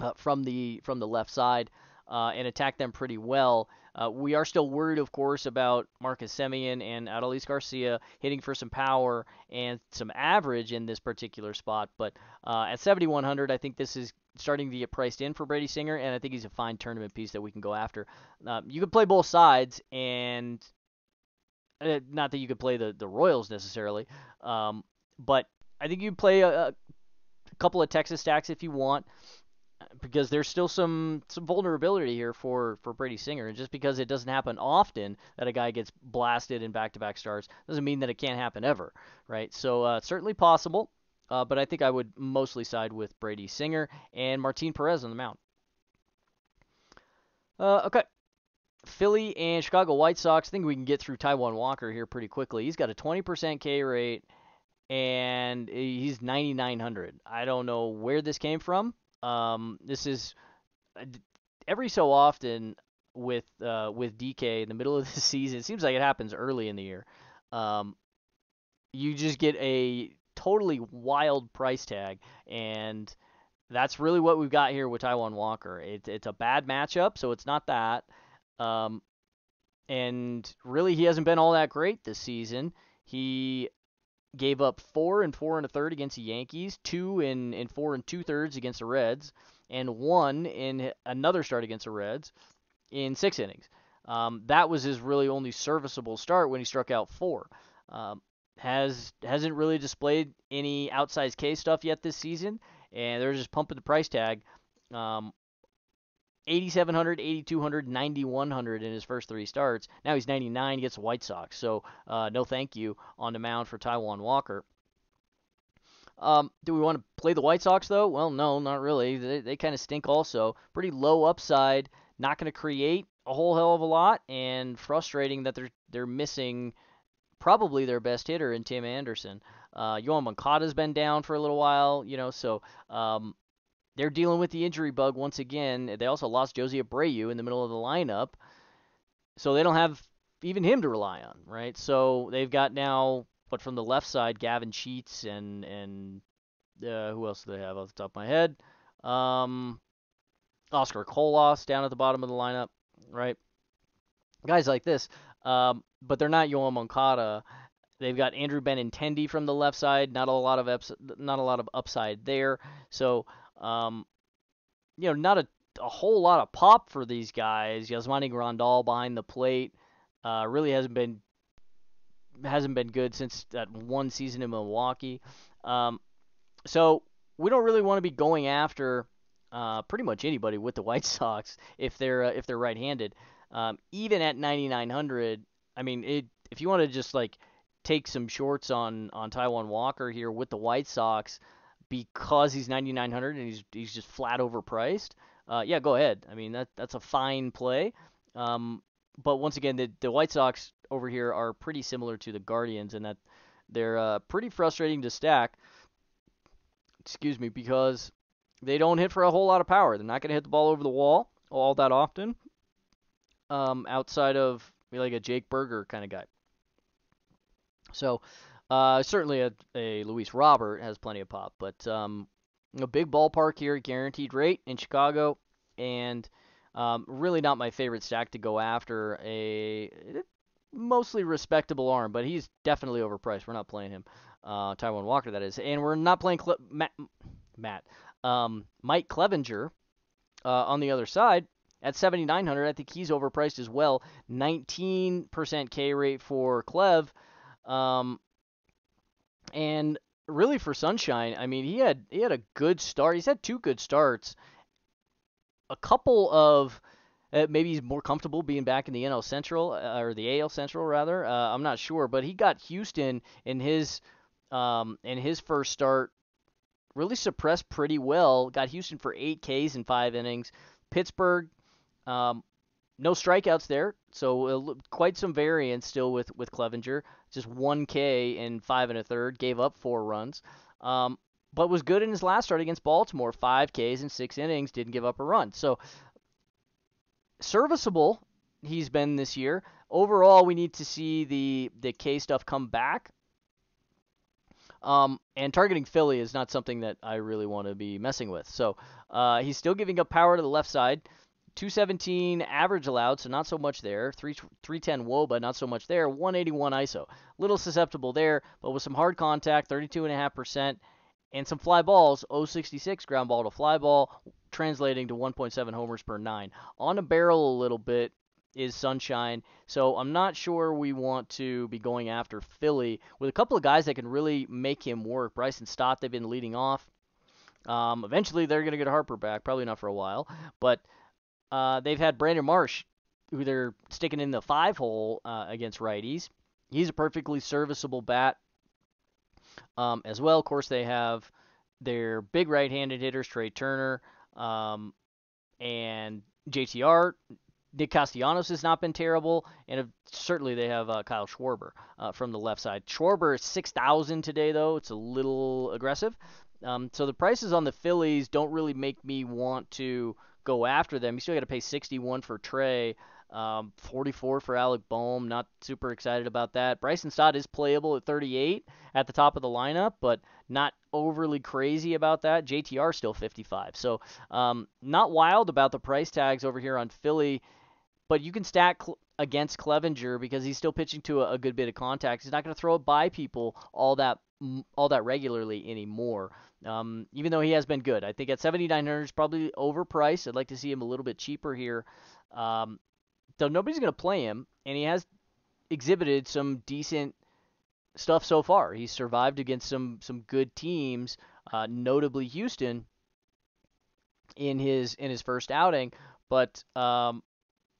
uh, from the from the left side uh, and attack them pretty well. Uh, we are still worried, of course, about Marcus Semien and Adolis Garcia hitting for some power and some average in this particular spot. But uh, at 7,100, I think this is starting to get priced in for Brady Singer, and I think he's a fine tournament piece that we can go after. Uh, you could play both sides, and uh, not that you could play the, the Royals necessarily, um, but I think you play a, a couple of Texas stacks if you want because there's still some some vulnerability here for for Brady Singer, and just because it doesn't happen often that a guy gets blasted in back-to-back starts doesn't mean that it can't happen ever, right? So uh, certainly possible, uh, but I think I would mostly side with Brady Singer and Martin Perez on the mound. Uh, okay. Philly and Chicago White Sox. I think we can get through Taijuan Walker here pretty quickly. He's got a 20% K rate and he's 9,900. I don't know where this came from. Um, this is uh, every so often with uh, with DK in the middle of the season. It seems like it happens early in the year. Um, you just get a totally wild price tag, and that's really what we've got here with Taijuan Walker. It, it's a bad matchup, so it's not that. Um, and really, he hasn't been all that great this season. He gave up four and four and a third against the Yankees, two in, in four and two thirds against the Reds, and one in another start against the Reds in six innings. Um, that was his really only serviceable start when he struck out four. Um, has hasn't really displayed any outsized K stuff yet this season, and they're just pumping the price tag. Um, 8,700, 8,200, 9,100 in his first three starts. Now he's 99, he gets the White Sox. So uh, no thank you on the mound for Taijuan Walker. Um, do we want to play the White Sox though? Well, no, not really. They, they kind of stink also. Pretty low upside. Not going to create a whole hell of a lot, and frustrating that they're they're missing probably their best hitter in Tim Anderson. Uh, Yoan Moncada's been down for a little while, you know, so um, they're dealing with the injury bug once again. They also lost Jose Abreu in the middle of the lineup, so they don't have even him to rely on, right? So they've got now, but from the left side, Gavin Sheets and and uh, who else do they have off the top of my head? Um, Oscar Colas down at the bottom of the lineup, right? Guys like this, um, but they're not Yoan Moncada. They've got Andrew Benintendi from the left side. Not a lot of ups, not a lot of upside there. So um, you know, not a, a whole lot of pop for these guys. Yasmani Grandal behind the plate uh, really hasn't been hasn't been good since that one season in Milwaukee. Um, so we don't really want to be going after uh, pretty much anybody with the White Sox if they're uh, if they're right-handed. Um, even at 9,900, I mean, it, if you want to just like take some shorts on on Taijuan Walker here with the White Sox, because he's 9900 and he's he's just flat overpriced, uh, yeah, go ahead. I mean that that's a fine play. Um, but once again, the the White Sox over here are pretty similar to the Guardians in that they're uh, pretty frustrating to stack. Excuse me, because they don't hit for a whole lot of power. They're not going to hit the ball over the wall all that often. Um, outside of like a Jake Burger kind of guy. So Uh, certainly a, a Luis Robert has plenty of pop, but um, a big ballpark here, guaranteed rate in Chicago, and um, really not my favorite stack to go after. A mostly respectable arm, but he's definitely overpriced. We're not playing him. Uh, Taijuan Walker, that is, and we're not playing Cle- Matt. Matt um, Mike Clevinger uh, on the other side at 7,900. I think he's overpriced as well. 19% K rate for Clev. Um, and really for Sunshine, I mean, he had he had a good start. He's had two good starts. A couple of uh, maybe he's more comfortable being back in the NL Central uh, or the AL Central rather. Uh, I'm not sure, but he got Houston in his um, in his first start. Really suppressed pretty well. Got Houston for eight Ks in five innings. Pittsburgh, um, no strikeouts there, so quite some variance still with with Clevinger. Just one K in five and a third. Gave up four runs. Um, but was good in his last start against Baltimore. Five Ks in six innings, didn't give up a run. So serviceable he's been this year. Overall, we need to see the the K stuff come back. Um, and targeting Philly is not something that I really want to be messing with. So uh, he's still giving up power to the left side. 217 average allowed, so not so much there. 3 310 woba, not so much there. 181 ISO, little susceptible there, but with some hard contact, 32.5%, and some fly balls, 066 ground ball to fly ball, translating to 1.7 homers per nine. On a barrel a little bit is Sunshine, so I'm not sure we want to be going after Philly with a couple of guys that can really make him work. Bryson Stott, they've been leading off. Um, eventually, they're going to get Harper back, probably not for a while, but uh, they've had Brandon Marsh, who they're sticking in the five hole uh, against righties. He's a perfectly serviceable bat um, as well. Of course, they have their big right-handed hitters, Trea Turner um, and JTR. Nick Castellanos has not been terrible, and certainly they have uh, Kyle Schwarber uh, from the left side. Schwarber is 6,000 today, though. It's a little aggressive. Um, so the prices on the Phillies don't really make me want to go after them. You still got to pay 61 for Trea, um, 44 for Alec Bohm. Not super excited about that. Bryson Stott is playable at 38 at the top of the lineup, but not overly crazy about that. JTR still 55. So um, not wild about the price tags over here on Philly, but you can stack cl- against Clevinger because he's still pitching to a, a good bit of contact. He's not going to throw it by people all that all that regularly anymore. Um, even though he has been good, I think at 7,900 is probably overpriced. I'd like to see him a little bit cheaper here. Um, though nobody's going to play him, and he has exhibited some decent stuff so far. He's survived against some some good teams, uh, notably Houston in his in his first outing, but um,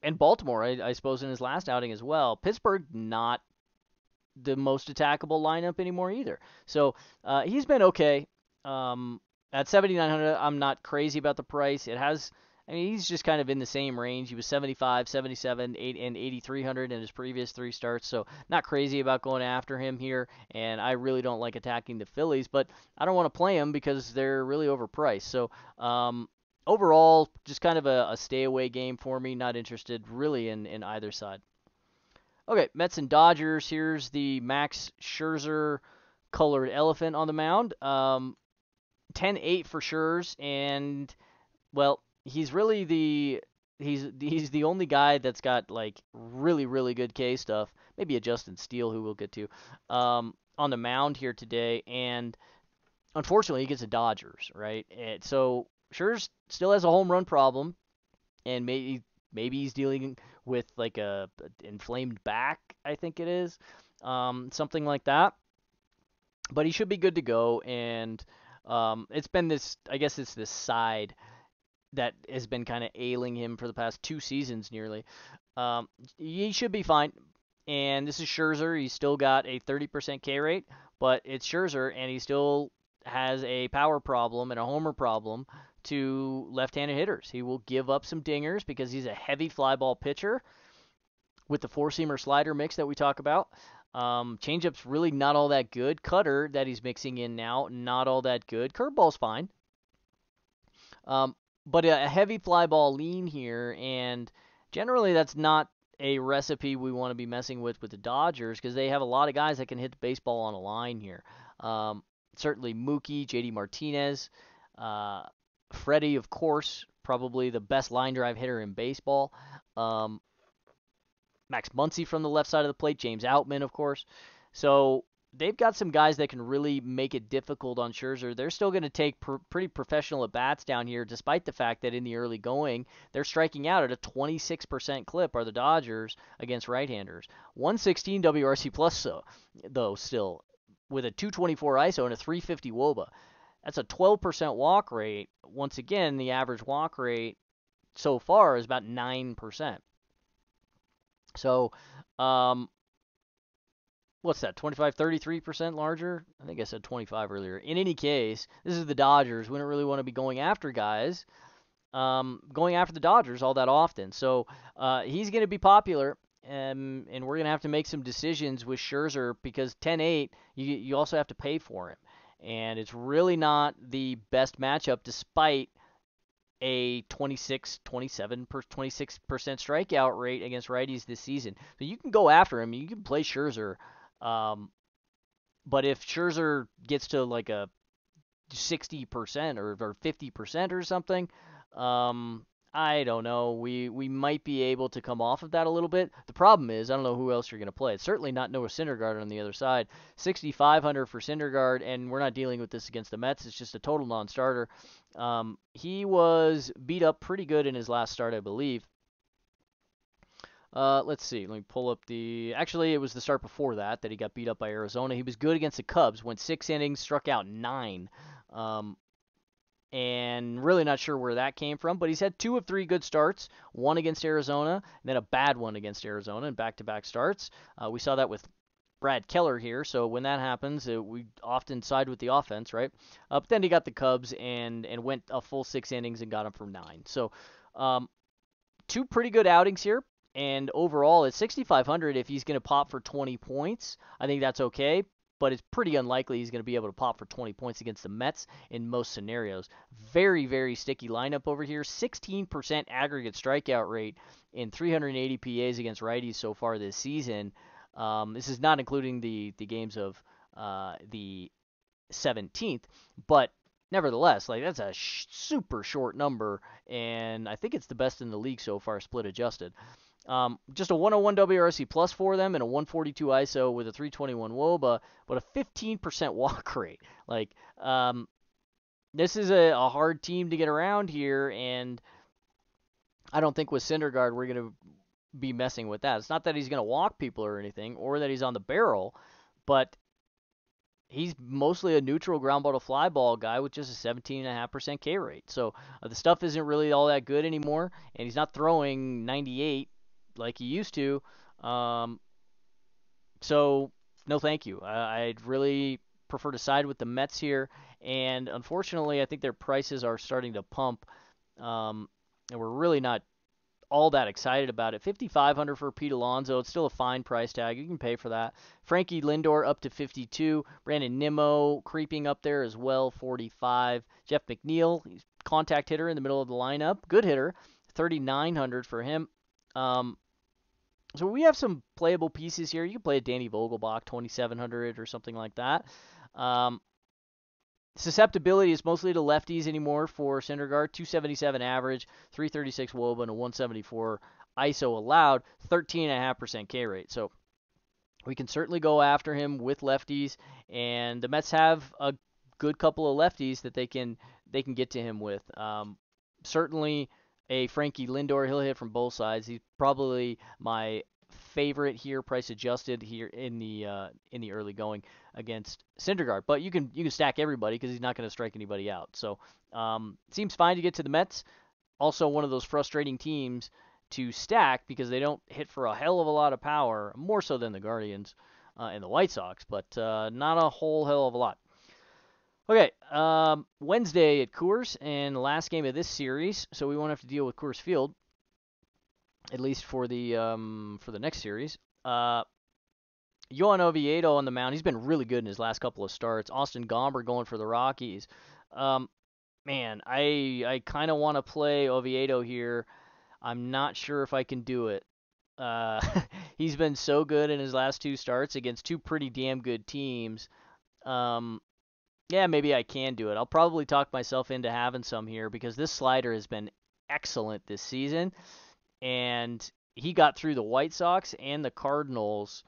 and Baltimore, I, I suppose, in his last outing as well. Pittsburgh not the most attackable lineup anymore either. So uh, he's been okay. Um, at 7,900, I'm not crazy about the price. It has, I mean, he's just kind of in the same range. He was 75, 77, 8, and 8,300 in his previous three starts, so not crazy about going after him here. And I really don't like attacking the Phillies, but I don't want to play them because they're really overpriced. So um, overall, just kind of a, a stay away game for me. Not interested really in, in either side. Okay, Mets and Dodgers. Here's the Max Scherzer colored elephant on the mound. Um, 10-8 for Scherz, and well, he's really the he's he's the only guy that's got like really really good K stuff. Maybe a Justin Steele who we'll get to um, on the mound here today, and unfortunately he gets the Dodgers right. And so Scherz still has a home run problem, and maybe maybe he's dealing with like a, inflamed back. I think it is um, something like that. But he should be good to go, and um, it's been this, I guess it's this side that has been kind of ailing him for the past two seasons nearly. Um, he should be fine. And this is Scherzer. He's still got a 30% K rate, but it's Scherzer, and he still has a power problem and a homer problem to left-handed hitters. He will give up some dingers because he's a heavy fly ball pitcher with the four-seamer slider mix that we talk about. Um, changeup's really not all that good. Cutter that he's mixing in now, not all that good. Curveball's fine. Um, but a heavy fly ball lean here, and generally that's not a recipe we want to be messing with with the Dodgers because they have a lot of guys that can hit the baseball on a line here. Um, certainly Mookie, JD Martinez, uh, Freddie, of course, probably the best line drive hitter in baseball. Um, Max Muncy from the left side of the plate, James Outman, of course. So they've got some guys that can really make it difficult on Scherzer. They're still going to take pr- pretty professional at bats down here, despite the fact that in the early going they're striking out at a 26% clip. Are the Dodgers against right-handers? 116 WRC plus though, though still with a 224 ISO and a 350 WOBA. That's a 12% walk rate. Once again, the average walk rate so far is about 9%. So, um, what's that 25 33% larger? I think i said 25 earlier. In any case this is the dodgers. We don't really want to be going after guys um, going after the dodgers all that often. So uh, he's going to be popular and, and we're going to have to make some decisions with Scherzer because 10-8 you, you also have to pay for him and it's really not the best matchup despite a 26, 27, 26% strikeout rate against righties this season. So you can go after him. You can play Scherzer um, but if Scherzer gets to like a 60% or, or 50% or something, um, I don't know. We we might be able to come off of that a little bit. The problem is I don't know who else you're going to play. It's certainly not Noah Syndergaard on the other side. 6,500 for Syndergaard, and we're not dealing with this against the Mets. It's just a total non-starter. Um, he was beat up pretty good in his last start, I believe. Uh, let's see. Let me pull up the. Actually, it was the start before that that he got beat up by Arizona. He was good against the Cubs. Went six innings, struck out nine. Um, and really not sure where that came from, but he's had two of three good starts. One against Arizona, and then a bad one against Arizona in back-to-back starts. Uh, we saw that with Brad Keller here. So when that happens, uh, we often side with the offense, right? Uh, but then he got the Cubs and and went a full six innings and got him from nine. So um, two pretty good outings here. And overall, at 6,500, if he's going to pop for 20 points, I think that's okay. But it's pretty unlikely he's going to be able to pop for 20 points against the Mets in most scenarios. Very, very sticky lineup over here. 16% aggregate strikeout rate in 380 PAs against righties so far this season. Um, this is not including the the games of uh, the 17th, but nevertheless, like that's a sh- super short number, and I think it's the best in the league so far, split adjusted. Um, just a 101 WRC plus for them and a 142 ISO with a 321 WOBA, but a 15% walk rate. Like, um, this is a, a, hard team to get around here, and I don't think with Syndergaard we're going to be messing with that. It's not that he's going to walk people or anything, or that he's on the barrel, but he's mostly a neutral ground ball to fly ball guy with just a 17.5% K rate. So uh, the stuff isn't really all that good anymore, and he's not throwing 98 like he used to. Um, so no, thank you. I, I'd really prefer to side with the Mets here, and unfortunately, I think their prices are starting to pump, um, and we're really not all that excited about it. 5500 for Pete Alonso. It's still a fine price tag. You can pay for that. Frankie Lindor up to 52. Brandon Nimmo creeping up there as well, 45. Jeff McNeil, he's contact hitter in the middle of the lineup. Good hitter, 3900 for him. Um, so we have some playable pieces here. You can play a Danny Vogelbach 2700 or something like that. Um, susceptibility is mostly to lefties anymore for Syndergaard. 277 average, 336 Woba, and a 174 ISO allowed, 13.5% K rate. So we can certainly go after him with lefties, and the Mets have a good couple of lefties that they can they can get to him with. Um, certainly a Frankie Lindor. He'll hit from both sides. He's probably my favorite here, price adjusted here in the uh, in the early going against Syndergaard. But you can you can stack everybody because he's not going to strike anybody out. So um, seems fine to get to the Mets. Also one of those frustrating teams to stack because they don't hit for a hell of a lot of power, more so than the Guardians uh, and the White Sox, but uh, not a whole hell of a lot. Okay, um, Wednesday at Coors, and the last game of this series, so we won't have to deal with Coors Field, at least for the um, for the next series. Uh, Oviedo on the mound. He's been really good in his last couple of starts. Austin Gomber going for the Rockies. Um, man, I I kind of want to play Oviedo here. I'm not sure if I can do it. Uh, he's been so good in his last two starts against two pretty damn good teams. Um, yeah, maybe I can do it. I'll probably talk myself into having some here because this slider has been excellent this season, and he got through the White Sox and the Cardinals.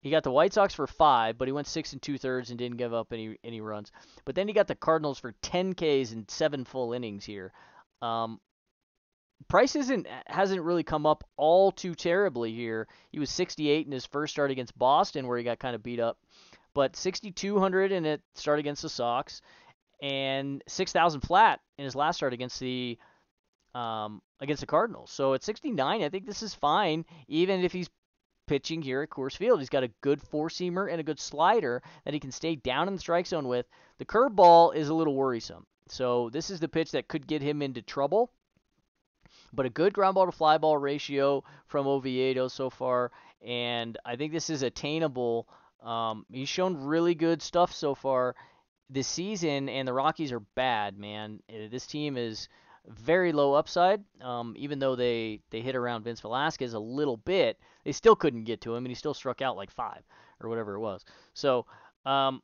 He got the White Sox for five, but he went six and two thirds and didn't give up any any runs. But then he got the Cardinals for 10 Ks and seven full innings here. Um, Price isn't hasn't really come up all too terribly here. He was 68 in his first start against Boston, where he got kind of beat up, but 6,200 in it start against the Sox, and 6,000 flat in his last start against the um, against the Cardinals. So at 69, I think this is fine, even if he's pitching here at Coors Field. He's got a good four seamer and a good slider that he can stay down in the strike zone with. The curveball is a little worrisome. So this is the pitch that could get him into trouble. But a good ground ball to fly ball ratio from Oviedo so far, and I think this is attainable. Um, he's shown really good stuff so far this season, and the Rockies are bad, man. Uh, this team is very low upside. Um, even though they they hit around Vince Velasquez a little bit, they still couldn't get to him, and he still struck out like five or whatever it was. So um,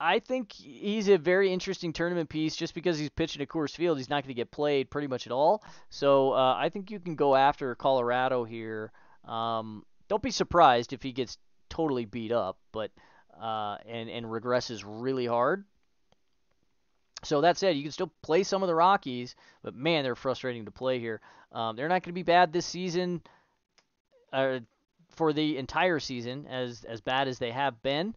I think he's a very interesting tournament piece just because he's pitching at Coors Field. He's not going to get played pretty much at all. So uh, I think you can go after Colorado here. Um, don't be surprised if he gets totally beat up, but uh, and and regresses really hard. So that said, you can still play some of the Rockies, but man, they're frustrating to play here. Um, they're not going to be bad this season, uh, for the entire season, as as bad as they have been.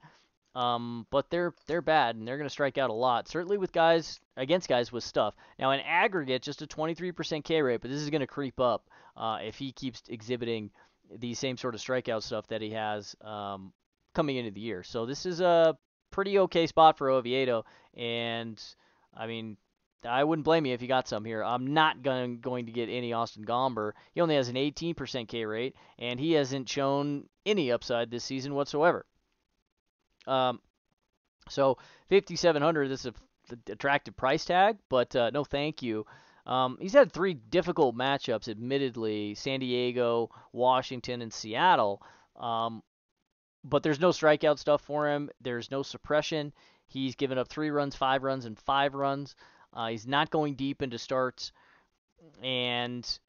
Um, but they're they're bad and they're going to strike out a lot. Certainly with guys against guys with stuff. Now in aggregate, just a 23% K rate, but this is going to creep up uh, if he keeps exhibiting the same sort of strikeout stuff that he has um, coming into the year. So this is a pretty okay spot for Oviedo, and I mean. I wouldn't blame you if you got some here. I'm not going going to get any Austin Gomber. He only has an 18% K rate, and he hasn't shown any upside this season whatsoever. Um, so 5700 this is an attractive price tag, but uh, no thank you. Um, he's had three difficult matchups, admittedly San Diego, Washington, and Seattle. Um, but there's no strikeout stuff for him. There's no suppression. He's given up three runs, five runs, and five runs. Uh, he's not going deep into starts, and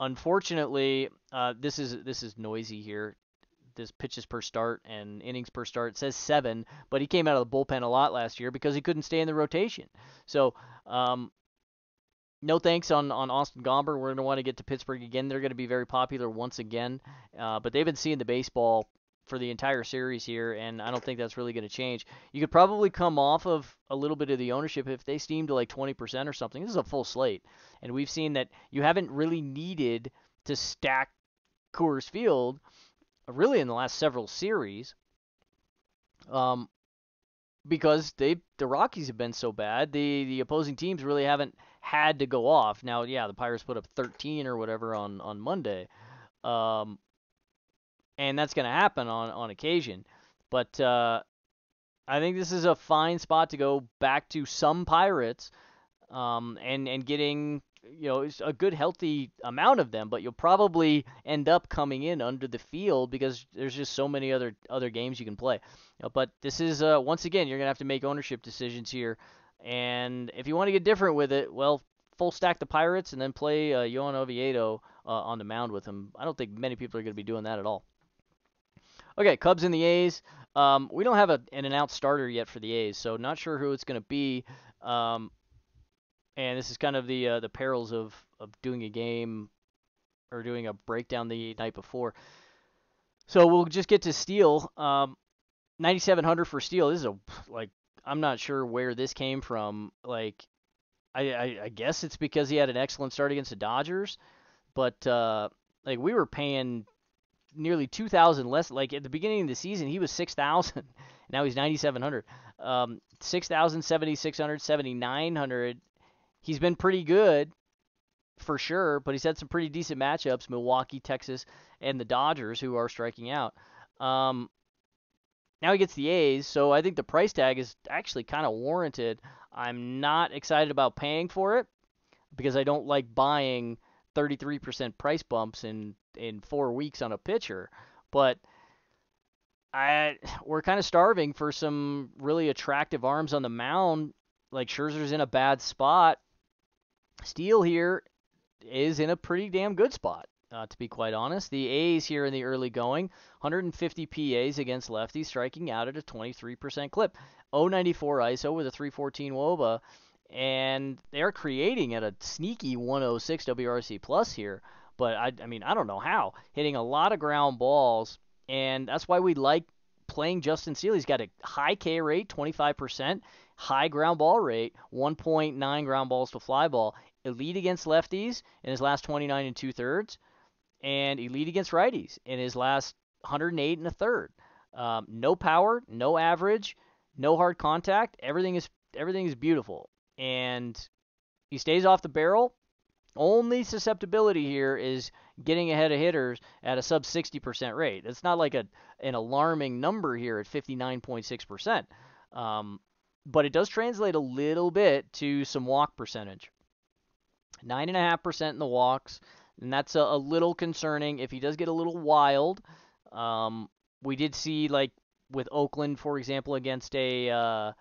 unfortunately, uh, this is this is noisy here this pitches per start and innings per start. It says seven, but he came out of the bullpen a lot last year because he couldn't stay in the rotation. So, um, no thanks on, on Austin Gomber. We're going to want to get to Pittsburgh again. They're going to be very popular once again, uh, but they've been seeing the baseball for the entire series here, and I don't think that's really going to change. You could probably come off of a little bit of the ownership if they steam to like 20% or something. This is a full slate, and we've seen that you haven't really needed to stack Coors Field really in the last several series. Um, because they the Rockies have been so bad, the the opposing teams really haven't had to go off. Now, yeah, the Pirates put up 13 or whatever on on Monday, um, and that's going to happen on on occasion. But uh, I think this is a fine spot to go back to some Pirates, um, and and getting you know, a good healthy amount of them, but you'll probably end up coming in under the field because there's just so many other other games you can play. But this is uh, once again you're gonna have to make ownership decisions here, and if you want to get different with it, well, full stack the Pirates and then play uh, Johan Oviedo uh, on the mound with him. I don't think many people are gonna be doing that at all. Okay, Cubs and the A's. Um, we don't have a, an announced starter yet for the A's, so not sure who it's going to be. Um, and this is kind of the uh, the perils of of doing a game or doing a breakdown the night before. So we'll just get to Steele. Um, 9700 for Steele. This is a like I'm not sure where this came from. Like I, I, I guess it's because he had an excellent start against the Dodgers, but uh, like we were paying nearly 2,000 less. Like at the beginning of the season, he was 6,000. Now he's 9,700. Um, 6,000, 7,600, 7,900 he's been pretty good for sure, but he's had some pretty decent matchups Milwaukee, Texas, and the Dodgers, who are striking out. Um, now he gets the A's, so I think the price tag is actually kind of warranted. I'm not excited about paying for it because I don't like buying 33% price bumps in in four weeks on a pitcher, but I we're kind of starving for some really attractive arms on the mound. Like Scherzer's in a bad spot. Steele here is in a pretty damn good spot, uh, to be quite honest. The A's here in the early going, 150 PAs against lefties, striking out at a 23% clip. 094 ISO with a 314 WOBA, and they're creating at a sneaky 106 WRC plus here. But I, I mean, I don't know how. Hitting a lot of ground balls, and that's why we like playing Justin Steele. He's got a high K rate, 25%, high ground ball rate, 1.9 ground balls to fly ball, elite against lefties in his last 29 and two thirds, and elite against righties in his last 108 and a third. Um, no power, no average, no hard contact. Everything is everything is beautiful, and he stays off the barrel. Only susceptibility here is getting ahead of hitters at a sub 60% rate. It's not like a an alarming number here at 59.6%. Um, but it does translate a little bit to some walk percentage. 9.5% in the walks, and that's a, a, little concerning if he does get a little wild. Um, we did see, like, with Oakland, for example, against a. Uh,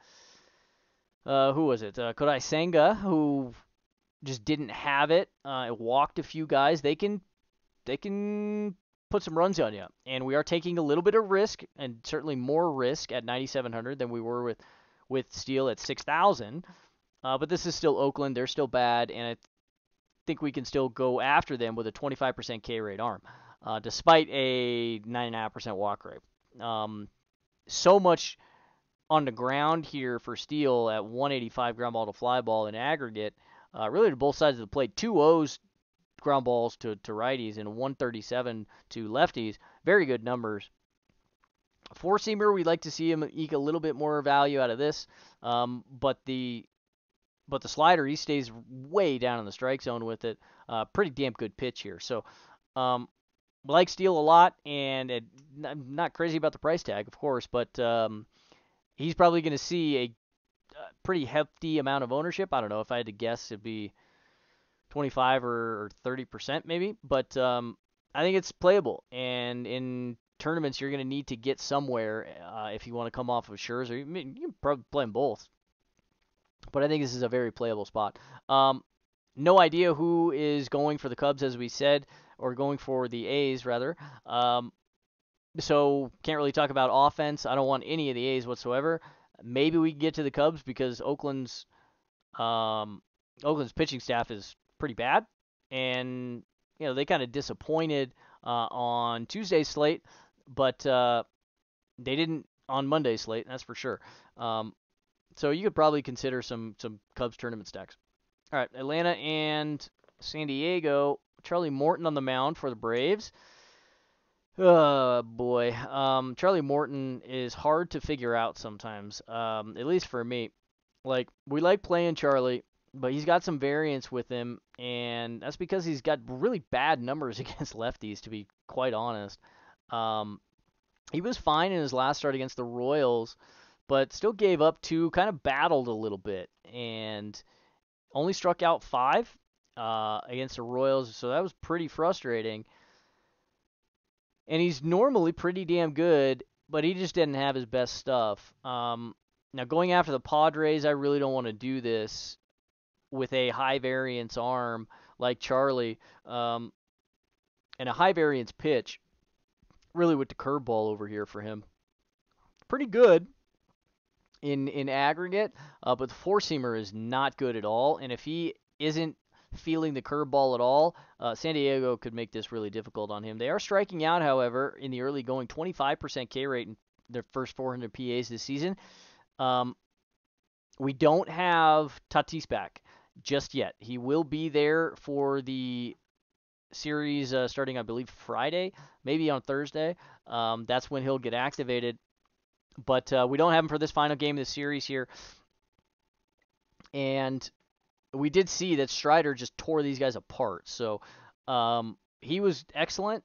uh, who was it? Uh, Kodai Senga, who just didn't have it. Uh, it walked a few guys. They can they can put some runs on you, and we are taking a little bit of risk, and certainly more risk at 9,700 than we were with with Steele at 6,000. Uh, but this is still Oakland. They're still bad, and I think we can still go after them with a 25% K rate arm, uh, despite a 9.5% walk rate. Um, so much on the ground here for Steele at 185 ground ball to fly ball in aggregate, uh, really to both sides of the plate. Two O's ground balls to, to righties and 137 to lefties. Very good numbers. Four seamer, we'd like to see him eke a little bit more value out of this, um, but the but the slider he stays way down in the strike zone with it. Uh, pretty damn good pitch here. So um, like Steele a lot, and it, I'm not crazy about the price tag, of course, but um, he's probably going to see a, a, pretty hefty amount of ownership. I don't know if I had to guess, it'd be 25 or, 30 percent maybe, but um, I think it's playable. And in tournaments, you're going to need to get somewhere uh, if you want to come off of Scherzer. You, you can probably play them both, but I think this is a very playable spot. Um, no idea who is going for the Cubs, as we said or going for the A's rather. Um, so can't really talk about offense. I don't want any of the A's whatsoever. Maybe we can get to the Cubs because Oakland's um, Oakland's pitching staff is pretty bad, and you know they kind of disappointed uh, on Tuesday's slate, but uh, they didn't on Monday's slate. That's for sure. Um, so you could probably consider some some Cubs tournament stacks. All right, Atlanta and San Diego. Charlie Morton on the mound for the Braves. Oh boy, um, Charlie Morton is hard to figure out sometimes. Um, at least for me. Like we like playing Charlie, but he's got some variance with him, and that's because he's got really bad numbers against lefties. To be quite honest, um, he was fine in his last start against the Royals, but still gave up two. Kind of battled a little bit, and only struck out five uh, against the Royals, so that was pretty frustrating. And he's normally pretty damn good, but he just didn't have his best stuff. Um, now, going after the Padres, I really don't want to do this with a high variance arm like Charlie um, and a high variance pitch. Really, with the curveball over here for him. Pretty good in in aggregate, uh, but the four seamer is not good at all. And if he isn't feeling the curveball at all, uh, San Diego could make this really difficult on him. They are striking out, however, in the early going, 25% K rate in their first 400 PAs this season. Um, we don't have Tatis back just yet. He will be there for the series uh, starting, I believe, Friday, maybe on Thursday. Um, that's when he'll get activated. But uh, we don't have him for this final game of the series here. And we did see that Strider just tore these guys apart. So um, he was excellent.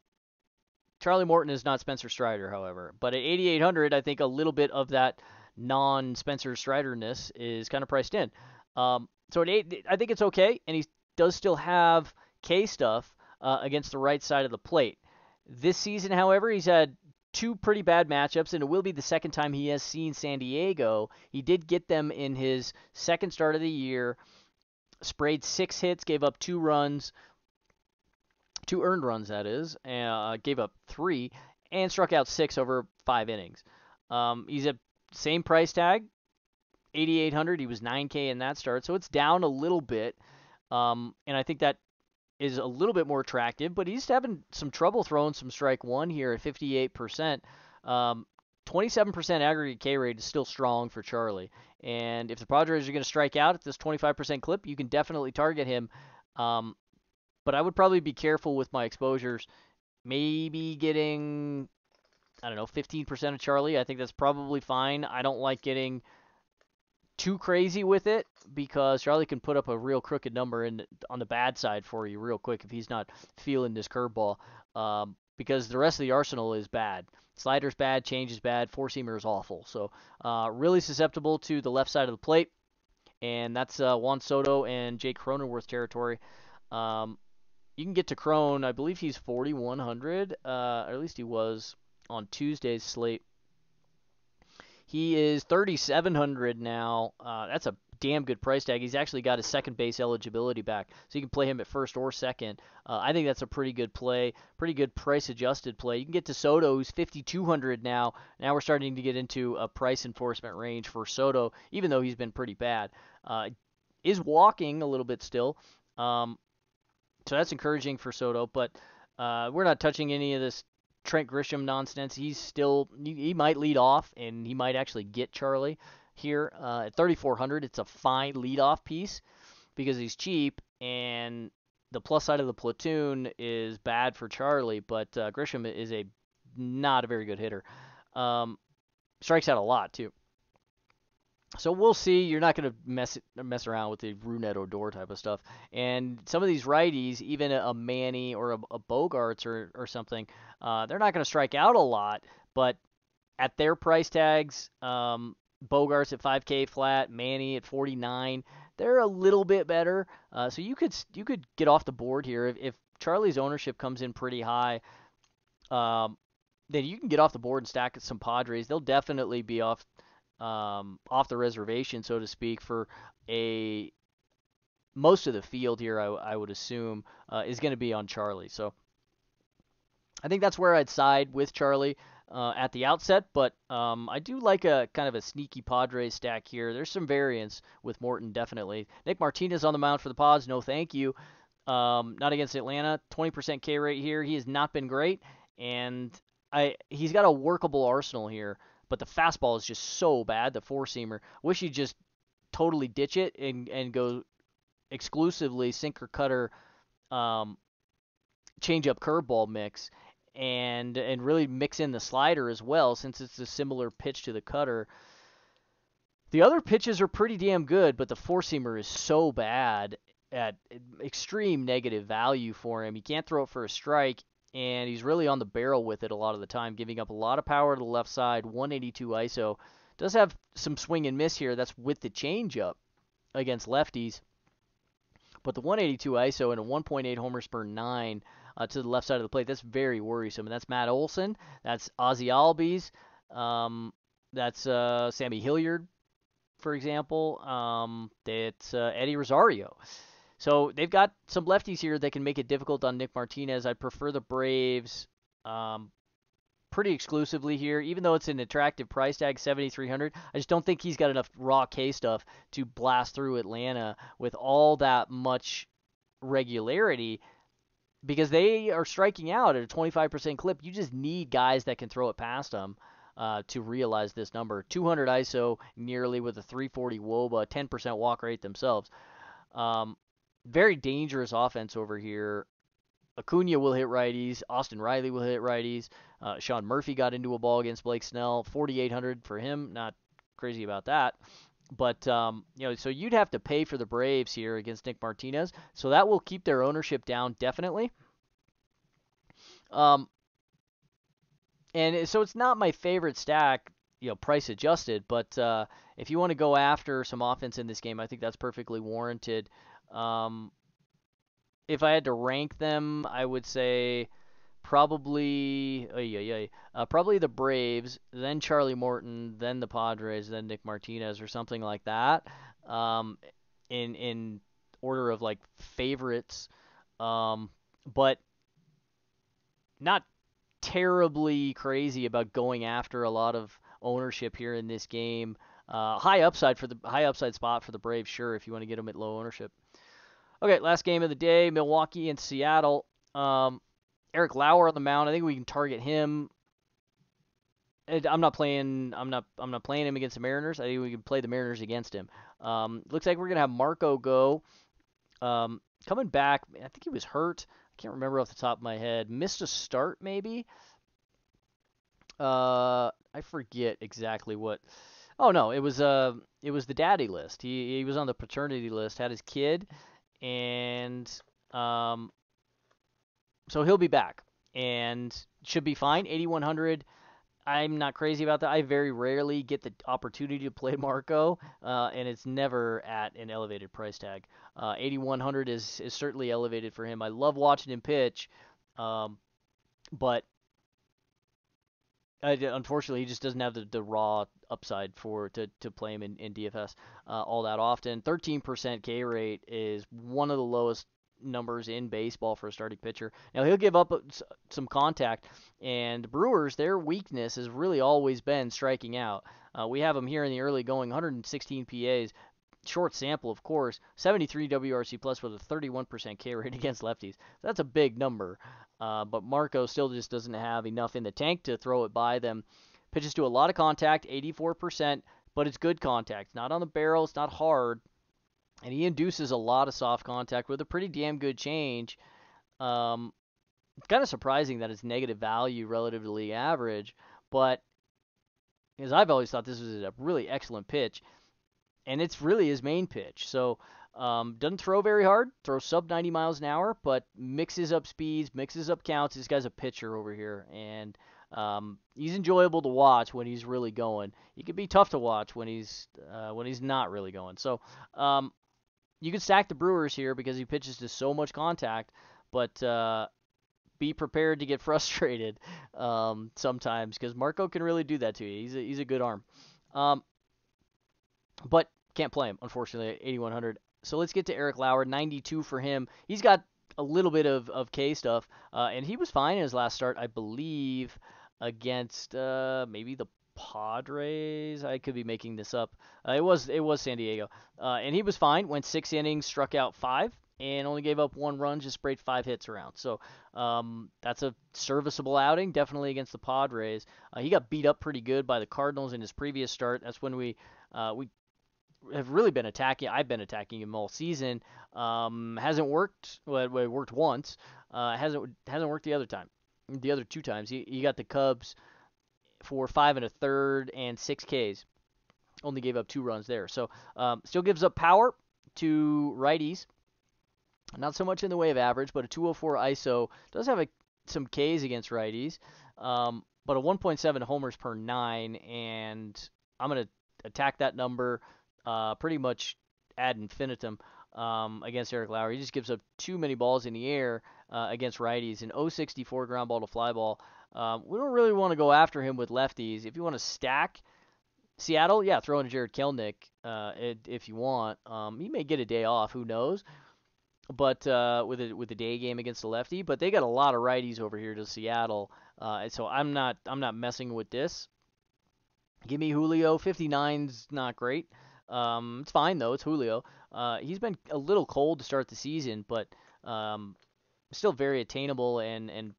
Charlie Morton is not Spencer Strider, however. But at 8,800, I think a little bit of that non-Spencer Striderness is kind of priced in. Um, so at eight, I think it's okay, and he does still have K stuff. uh, against the right side of the plate. This season, however, he's had two pretty bad matchups, and it will be the second time he has seen San Diego. He did get them in his second start of the year, sprayed six hits, gave up two runs, two earned runs, that is, uh, gave up three, and struck out six over five innings. Um, he's at same price tag, 8,800. He was 9K in that start, so it's down a little bit. Um, and I think that is a little bit more attractive, but he's having some trouble throwing some strike one here at 58%. Um, 27% aggregate K rate is still strong for Charlie. And if the Padres are going to strike out at this 25% clip, you can definitely target him. Um, but I would probably be careful with my exposures. Maybe getting, I don't know, 15% of Charlie. I think that's probably fine. I don't like getting too crazy with it because Charlie can put up a real crooked number in on the bad side for you real quick if he's not feeling this curveball. Um, because the rest of the arsenal is bad. Slider's bad, change is bad, four seamer is awful. So uh, really susceptible to the left side of the plate, and that's uh, Juan Soto and Jake Cronenworth territory. Um, you can get to Crone. I believe he's 4,100, uh, or at least he was on Tuesday's slate. He is 3,700 now. Uh, that's a damn good price tag. He's actually got his second base eligibility back, so you can play him at first or second. Uh, I think that's a pretty good play, pretty good price adjusted play. You can get to Soto, who's 5,200 now. Now we're starting to get into a price enforcement range for Soto, even though he's been pretty bad. Uh, is walking a little bit still, um, so that's encouraging for Soto. But uh, we're not touching any of this Trent Grisham nonsense. He's still he, might lead off and he might actually get Charlie here uh, at 3400. It's a fine leadoff piece because he's cheap and the plus side of the platoon is bad for Charlie, but uh, Grisham is a not a very good hitter. Um, strikes out a lot too. So we'll see. You're not going to mess mess around with the Rougned Odor type of stuff. And some of these righties, even a Manny or a, a Bogaerts or, or something, uh, they're not going to strike out a lot. But at their price tags, um, Bogaerts at 5K flat, Manny at 49, they're a little bit better. Uh, so you could you could get off the board here if, if Charlie's ownership comes in pretty high. Um, then you can get off the board and stack some Padres. They'll definitely be off um, off the reservation, so to speak, for a most of the field here. I, I would assume uh, is going to be on Charlie. So I think that's where I'd side with Charlie. Uh, at the outset, but um, I do like a kind of a sneaky Padres stack here. There's some variance with Morton, definitely. Nick Martinez on the mound for the Pods, no thank you. Um, not against Atlanta, 20% K rate here. He has not been great, and I he's got a workable arsenal here but the fastball is just so bad. The four seamer. Wish he'd just totally ditch it and and go exclusively sinker cutter, um, change up curveball mix, and and really mix in the slider as well since it's a similar pitch to the cutter. The other pitches are pretty damn good, but the four seamer is so bad at extreme negative value for him. He can't throw it for a strike, and he's really on the barrel with it a lot of the time, giving up a lot of power to the left side. 182 ISO does have some swing and miss here. That's with the changeup against lefties, but the 182 ISO and a 1.8 homers per nine uh, to the left side of the plate that's very worrisome. And that's Matt Olson, that's Ozzie Albies, um, that's uh, Sammy Hilliard, for example. Um, that's uh, Eddie Rosario. So they've got some lefties here that can make it difficult on Nick Martinez. I prefer the Braves um, pretty exclusively here, even though it's an attractive price tag, 7,300. I just don't think he's got enough raw K stuff to blast through Atlanta with all that much regularity because they are striking out at a 25% clip. You just need guys that can throw it past them. Uh, to realize this number. 200 ISO nearly with a 340 WOBA, 10% walk rate themselves. Um, very dangerous offense over here. Acuna will hit righties. Austin Riley will hit righties. Uh, Sean Murphy got into a ball against Blake Snell. 4,800 for him. Not crazy about that. But um, you know, so you'd have to pay for the Braves here against Nick Martinez. So that will keep their ownership down definitely. Um, and so it's not my favorite stack, you know, price adjusted. But uh, if you want to go after some offense in this game, I think that's perfectly warranted. Um, if I had to rank them, I would say probably yeah, yeah, uh, probably the Braves, then Charlie Morton, then the Padres, then Nick Martinez or something like that. Um, in in order of like favorites, um, but not terribly crazy about going after a lot of ownership here in this game. Uh, high upside for the high upside spot for the Braves, sure, if you want to get them at low ownership. Okay, last game of the day, Milwaukee and Seattle. Um, Eric Lauer on the mound. I think we can target him. I'm not playing. I'm not. I'm not playing him against the Mariners. I think we can play the Mariners against him. Um, looks like we're gonna have Marco go. Um, coming back. I think he was hurt. I can't remember off the top of my head. Missed a start maybe. Uh, I forget exactly what. Oh no, it was uh, it was the daddy list. He he was on the paternity list. Had his kid, and um, so he'll be back and should be fine. 8100. I'm not crazy about that. I very rarely get the opportunity to play Marco, uh, and it's never at an elevated price tag. Uh, 8100 is is certainly elevated for him. I love watching him pitch, um, but Unfortunately, he just doesn't have the, the raw upside for to, to play him in, in DFS uh, all that often. 13% K rate is one of the lowest numbers in baseball for a starting pitcher. Now he'll give up some contact, and Brewers their weakness has really always been striking out. Uh, we have them here in the early going, 116 PAs, short sample of course, 73 WRC plus with a 31% K rate against lefties. That's a big number, uh, but Marco still just doesn't have enough in the tank to throw it by them. Pitches to a lot of contact, 84%, but it's good contact. Not on the barrel, it's not hard and he induces a lot of soft contact with a pretty damn good change. Um, it's kind of surprising that it's negative value relative to league average, but because I've always thought this was a really excellent pitch, and it's really his main pitch. So um, doesn't throw very hard, throws sub 90 miles an hour, but mixes up speeds, mixes up counts. This guy's a pitcher over here, and um, he's enjoyable to watch when he's really going. He can be tough to watch when he's uh, when he's not really going. So um, you can stack the Brewers here because he pitches to so much contact, but uh, be prepared to get frustrated um, sometimes because Marco can really do that to you. He's a, he's a good arm. Um, but can't play him, unfortunately, at 8,100. So let's get to Eric Lauer, 92 for him. He's got a little bit of, of K stuff, uh, and he was fine in his last start, I believe, against uh, maybe the Padres. I could be making this up. Uh, it was it was San Diego, uh, and he was fine. Went six innings, struck out five, and only gave up one run. Just sprayed five hits around. So um, that's a serviceable outing, definitely against the Padres. Uh, he got beat up pretty good by the Cardinals in his previous start. That's when we uh, we have really been attacking. I've been attacking him all season. Um, hasn't worked. Well, it worked once. Uh, hasn't hasn't worked the other time. The other two times, he, he got the Cubs for five and a third and six Ks. Only gave up two runs there. So um, still gives up power to righties. Not so much in the way of average, but a 204 ISO does have a, some Ks against righties, um, but a 1.7 homers per nine, and I'm going to attack that number uh, pretty much ad infinitum um, against Eric Lauer. He just gives up too many balls in the air uh, against righties. An 064 ground ball to fly ball um, we don't really want to go after him with lefties. If you want to stack Seattle, yeah, throw in Jarred Kelenic uh, if you want. Um, he may get a day off, who knows? But uh, with a with a day game against the lefty, but they got a lot of righties over here to Seattle, uh, so I'm not I'm not messing with this. Give me Julio. 59's not great. Um, it's fine though. It's Julio. Uh, he's been a little cold to start the season, but um, still very attainable and and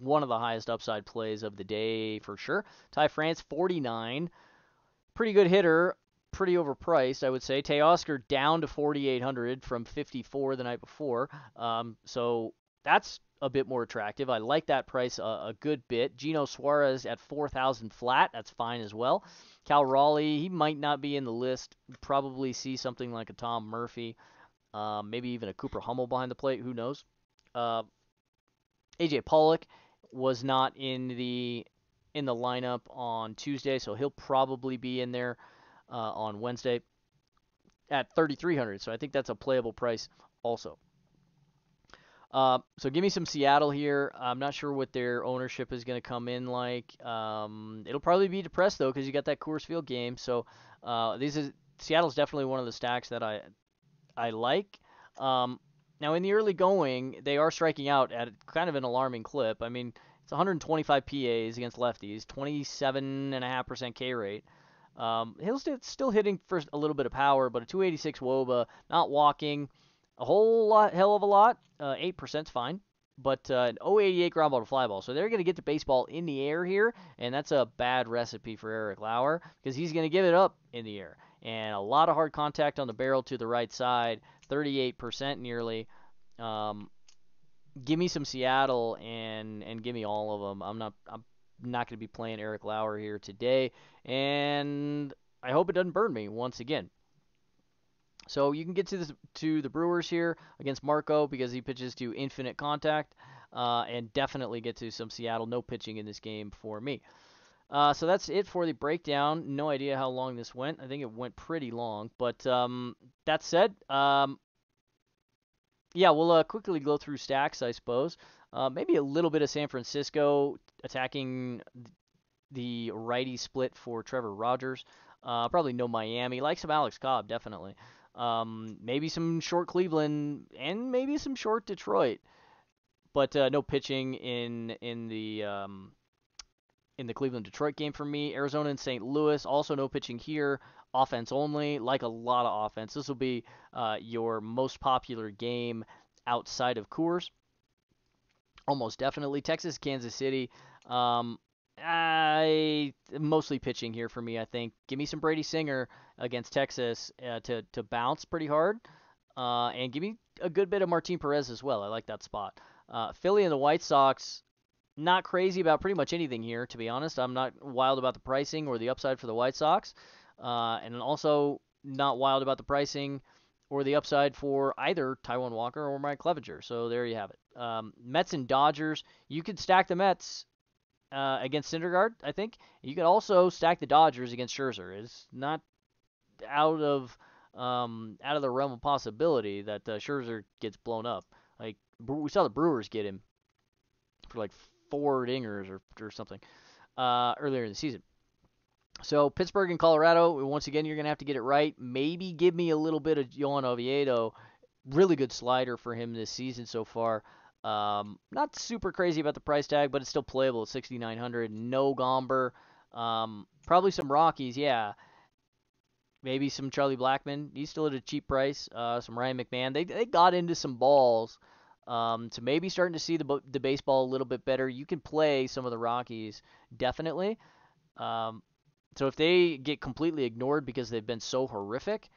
one of the highest upside plays of the day for sure. Ty France, 49. Pretty good hitter, pretty overpriced, I would say. Teoscar down to 4,800 from 54 the night before. Um, so that's a bit more attractive. I like that price a, a good bit. Geno Suarez at 4,000 flat. That's fine as well. Cal Raleigh, he might not be in the list. Probably see something like a Tom Murphy, um, maybe even a Cooper Hummel behind the plate. Who knows? Uh, AJ Pollock was not in the in the lineup on Tuesday, so he'll probably be in there uh, on Wednesday at 3,300. So I think that's a playable price also. Uh, so give me some Seattle here. I'm not sure what their ownership is going to come in like. Um, it'll probably be depressed though because you got that Coors Field game. So uh, these is Seattle's definitely one of the stacks that I I like. Um, now in the early going, they are striking out at kind of an alarming clip. I mean, it's 125 PAs against lefties, 27.5% K rate. Um, he'll still hitting for a little bit of power, but a 286 WOBA, not walking a whole lot, hell of a lot. Uh, 8% is fine. But uh, an 088 ground ball to fly ball. So they're going to get the baseball in the air here, and that's a bad recipe for Eric Lauer because he's going to give it up in the air. And a lot of hard contact on the barrel to the right side, 38% nearly. Um, give me some Seattle and and give me all of them. I'm not I'm not going to be playing Eric Lauer here today, and I hope it doesn't burn me once again. So you can get to the to the Brewers here against Marco because he pitches to infinite contact, uh, and definitely get to some Seattle. No pitching in this game for me. Uh, so that's it for the breakdown. No idea how long this went. I think it went pretty long. But um, that said, um, yeah, we'll uh, quickly go through stacks, I suppose. Uh, maybe a little bit of San Francisco attacking the righty split for Trevor Rogers. Uh, probably no Miami. Like some Alex Cobb, definitely. Um, maybe some short Cleveland and maybe some short Detroit, but uh, no pitching in in the um, in the Cleveland Detroit game for me. Arizona and St. Louis also no pitching here. Offense only, like a lot of offense. This will be uh, your most popular game outside of Coors. Almost definitely Texas, Kansas City. Um, I mostly pitching here for me. I think. Give me some Brady Singer against Texas uh, to to bounce pretty hard, uh, and give me a good bit of Martin Perez as well. I like that spot. Uh, Philly and the White Sox. Not crazy about pretty much anything here, to be honest. I'm not wild about the pricing or the upside for the White Sox, uh, and also not wild about the pricing or the upside for either Taijuan Walker or Mike Clevinger. So there you have it. Um, Mets and Dodgers. You could stack the Mets uh, against Syndergaard, I think. You could also stack the Dodgers against Scherzer. It's not out of um, out of the realm of possibility that uh, Scherzer gets blown up. Like we saw the Brewers get him for like four dingers or or something uh, earlier in the season. So Pittsburgh and Colorado, once again, you're gonna have to get it right. Maybe give me a little bit of Johan Oviedo. Really good slider for him this season so far. Um, not super crazy about the price tag, but it's still playable at 6,900. No Gomber. Um, probably some Rockies, yeah. Maybe some Charlie Blackmon. He's still at a cheap price. Uh, some Ryan McMahon. They they got into some balls. Um, so maybe starting to see the the baseball a little bit better. You can play some of the Rockies definitely. Um, so if they get completely ignored because they've been so horrific,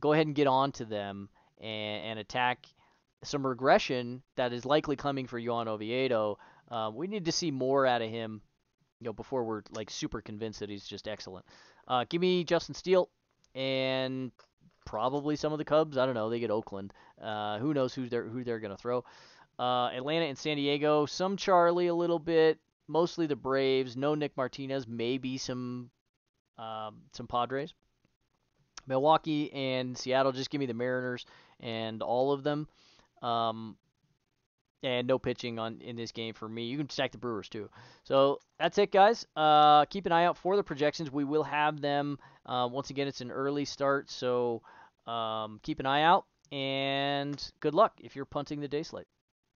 go ahead and get on to them and, and attack some regression that is likely coming for Juan Oviedo. Uh, we need to see more out of him, you know, before we're like super convinced that he's just excellent. Uh, give me Justin Steele and probably some of the Cubs. I don't know. They get Oakland. Uh, who knows who they're who they're gonna throw? Uh, Atlanta and San Diego. Some Charlie a little bit. Mostly the Braves. No Nick Martinez. Maybe some um, some Padres. Milwaukee and Seattle. Just give me the Mariners and all of them. Um, and no pitching on in this game for me. You can stack the Brewers too. So that's it, guys. Uh, keep an eye out for the projections. We will have them. Uh, once again, it's an early start, so um, keep an eye out. And good luck if you're punting the day slate.